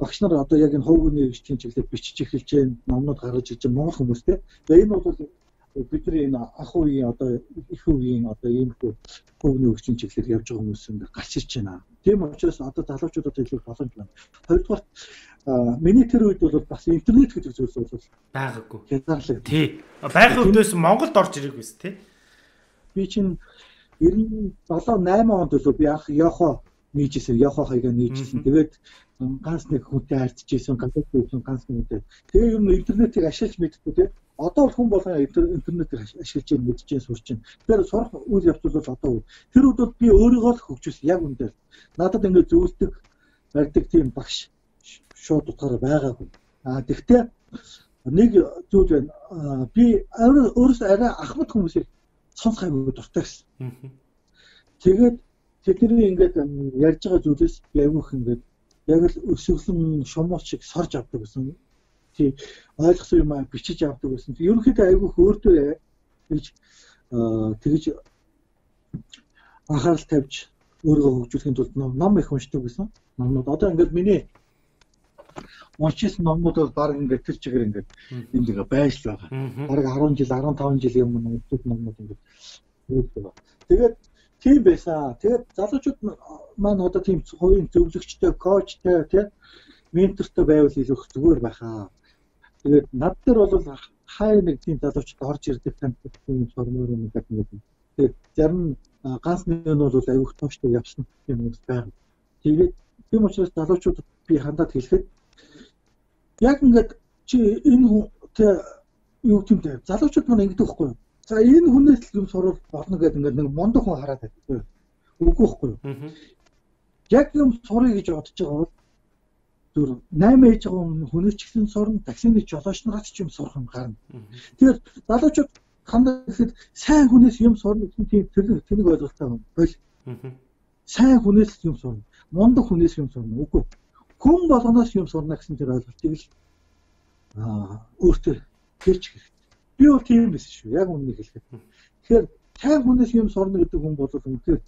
багш нар одоо яг энэ ховгны бичгийн чиглэлээр бичиж эхэлж байна. Номнууд гаргаж ирж байгаа Монгол хүмүүс те. Тэгээ энэ бол бидний энэ ах үеийн одоо их үеийн одоо ийм хөө хөвгний өгчийн чиглэлээр явж байгаа хүмүүс энэ гарч ирж байна. Тийм учраас одоо залуучуудад илүү боломж байна. Хоёрдугаар миний тэр үед бол бас интернет гэдэг зүйлс бол байгаагүй. Хязгаарлалт. Тий. Байхын үдээс Монголд орж ирэх байсан тий. Би чинь 97 8 онд бол би анх Йохо нийжсэн Йохо хайгаа нийжсэн. Тэгээд ганц нэг хүнтэй харьцажсэн ганц байсан ганц нэгтэй. Тэгээ юм интернетийг ашиглаж мэддэг тийм. Одоо хүн болгон интернетийг ашиглаж мэдж байна сурч байна. Тэгэхээр сурах үйл явдал бол одоо тэр үедээ би өөрийгөө л хөгжүүлсэн яг үндэ. Надад ингээд зөвлөдөг барьдаг тийм багш шууд утгаараа байгаагүй. А тэгтээ нэг зүйл байна. Би өөрөөс арай ахмад хүмүүсийг сонсох аюул дуртай гэсэн. Тэгээд тэдний ингээд ярьж байгаа зүйлээс би аюух ингээд яг л өсөглөн шумууч шиг сорж авдаг гэсэн. Тий ойлгосон юм аа бичиж авдаг гэсэн. Ерөнхийдөө айгүйх өөртөө гэж тэгж анхаарал тавьж өөрийгөө хөгжүүлэхийн тулд ном их уншдаг гэсэн. Номнууд одоо ингээд миний уншижсэн номнууд бол баг ингээд тэр чигээр ингээд энд ингээ байж байгаа. Бараг 10 жил 15 жилийн өмнө уншдаг номнууд ингээд. Тэгээд тийм байсан. Тэгээд залуучууд маань одоо тийм хувийн зөвлөгчтэй, коучтэй тий ментортой байвал илүү зүгээр байхаа. Тэгээд над дээр бол хай нэг тийм залуучууд орж ирдэг таньдаг юм сормоор юм гэдэг юм. Тэгээд зарим ганц нэг нь бол аюух тооштой явсан юм уу байна. Тэгээд тийм учраас залуучуудад би хандаад хэлэхэд яг ингээд чи энэ тий юу бэ? Залуучууд маань ингэдэг байхгүй юу? За энэ хүнээс л юм сурвал болно гэдэг ингээд нэг мондох хүн хараад байдаг. Үгүй байхгүй юу? Яг юм сурыг гэж бодож байгаа бол зүр 8 ээж байгаа хүнээс ч гэсэн сурна, таксины жолооч нараас ч юм сурах юм гарна. Тэгэхээр залуучууд хандаа гэхэд сайн хүнээс юм сурна гэсэн тийм тэр тэнэг ойлголттой бол сайн хүнээс юм сурна. Мондох хүнээс юм сурна. Үгүй. Хүн болгоноос юм сурна гэсэн тэр ойлголтыг л аа өөртөө хэрч хэрэгтэй. Би бол тийм биш шүү. Яг үннийг хэлэхэд. Тэгэхээр сайн хүнээс юм сурна гэдэг хүн бол үнэхээр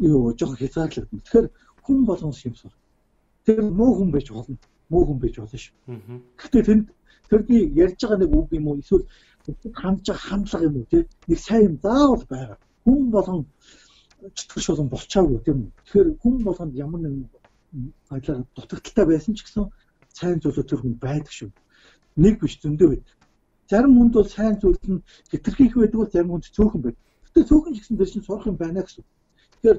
юу жоох хязгаарлагдана. Тэгэхээр хүн болгоноос юм сур. Тэр муу хүн байж болно. Муу хүн байж болно шүү. Гэхдээ тэнд тэрний ярьж байгаа нэг үг юм уу эсвэл хандж байгаа хандлага юм уу тий нэг сайн юм заавал байгаа. Хүн болгон чөтгөш болон болчаагүй тийм. Тэгэхээр хүн болгонд ямар нэгэн байдлаар дутагдaltaй байсан ч гэсэн сайн зүйлүүд тэр хүн байдаг шүү нэг биш зөндөө байд. Зарим хүнд бол сайн зүйл нь хэтэрхийх байдаг бол зарим хүнд цөөхөн байд. Гэтэ цөөхөн гэсэн дээр чинь сурах юм байна гэсэн. Тэгэхээр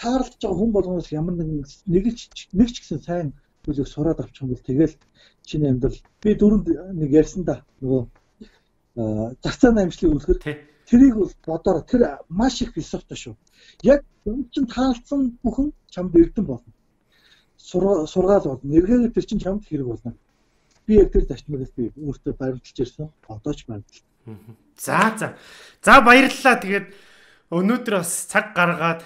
таарлаж байгаа хүн болгоноос ямар нэгэн нэг ч нэг ч гэсэн сайн зүйлийг сураад авчих юм бол тэгэл чиний амьдрал би дөрөнд нэг ярьсан да нөгөө зарцааны амжилтыг үлгэр тэрийг бол бодоор тэр маш их философтой шүү. Яг юм чин таалцсан бүхэн чамд эрдэн болно. Сургаал болно. Эргээгээ тэр чин чамд хэрэг болно би яг тэр зарчмаас би өөртөө баримталж ирсэн. Одоо ч баримтал. За за. За баярлалаа. Тэгээд өнөөдөр бас цаг гаргаад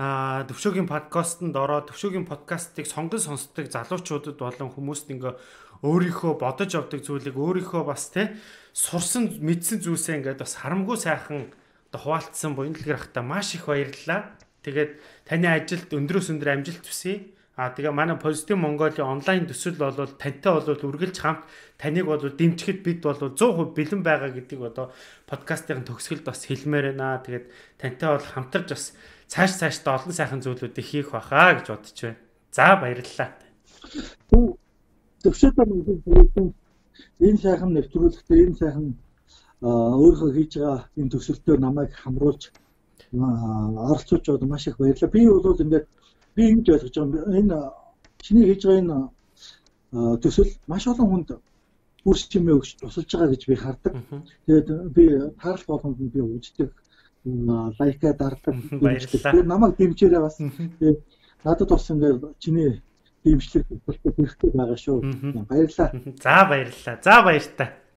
аа төвшөөгийн подкастэнд ороод төвшөөгийн подкастыг сонгон сонсдог залуучуудад болон хүмүүст ингээ өөрийнхөө бодож авдаг зүйлийг өөрийнхөө бас те сурсан мэдсэн зүйлсээ ингээд бас харамгүй сайхан одоо хуваалцсан буянлагэр ахта маш их баярлалаа. Тэгээд таны ажилд өндрөөс өндөр амжилт хүсье. А тэгээ манай Positive Mongolia онлайн төсөл бол тантай бол үргэлж хамт таныг бол дэмжихэд бид бол 100% бэлэн байгаа гэдгийг одоо подкастын төгсгөлд бас хэлмээр байна. Тэгээд тантай бол хамтарч бас цааш цаашдаа олон сайхан зүйлүүдийг хийх баха гэж бодож байна. За баярлалаа. Төвшөөдөр Энэ сайхан нэвтрүүлэгтээ энэ сайхан өөрийнхөө хийж байгаа энэ төсөлтөөр намайг хамруулж оролцуулж байгаад маш их баярлалаа. Би бол ингээд би ингэж ойлгож байгаа энэ чиний хийж байгаа энэ төсөл маш олон хүнд үр чимээ өгч тусалж байгаа гэж би хардаг. Тэгээд би таарал болгонд би үздэг лайка дардаг. Баярлалаа. Намайг дэмжээрэй бас. Тэгээд надад бас ингээд чиний дэмжлэг хэрэгтэй байгаа шүү. Баярлалаа. За баярлалаа. За баяртай.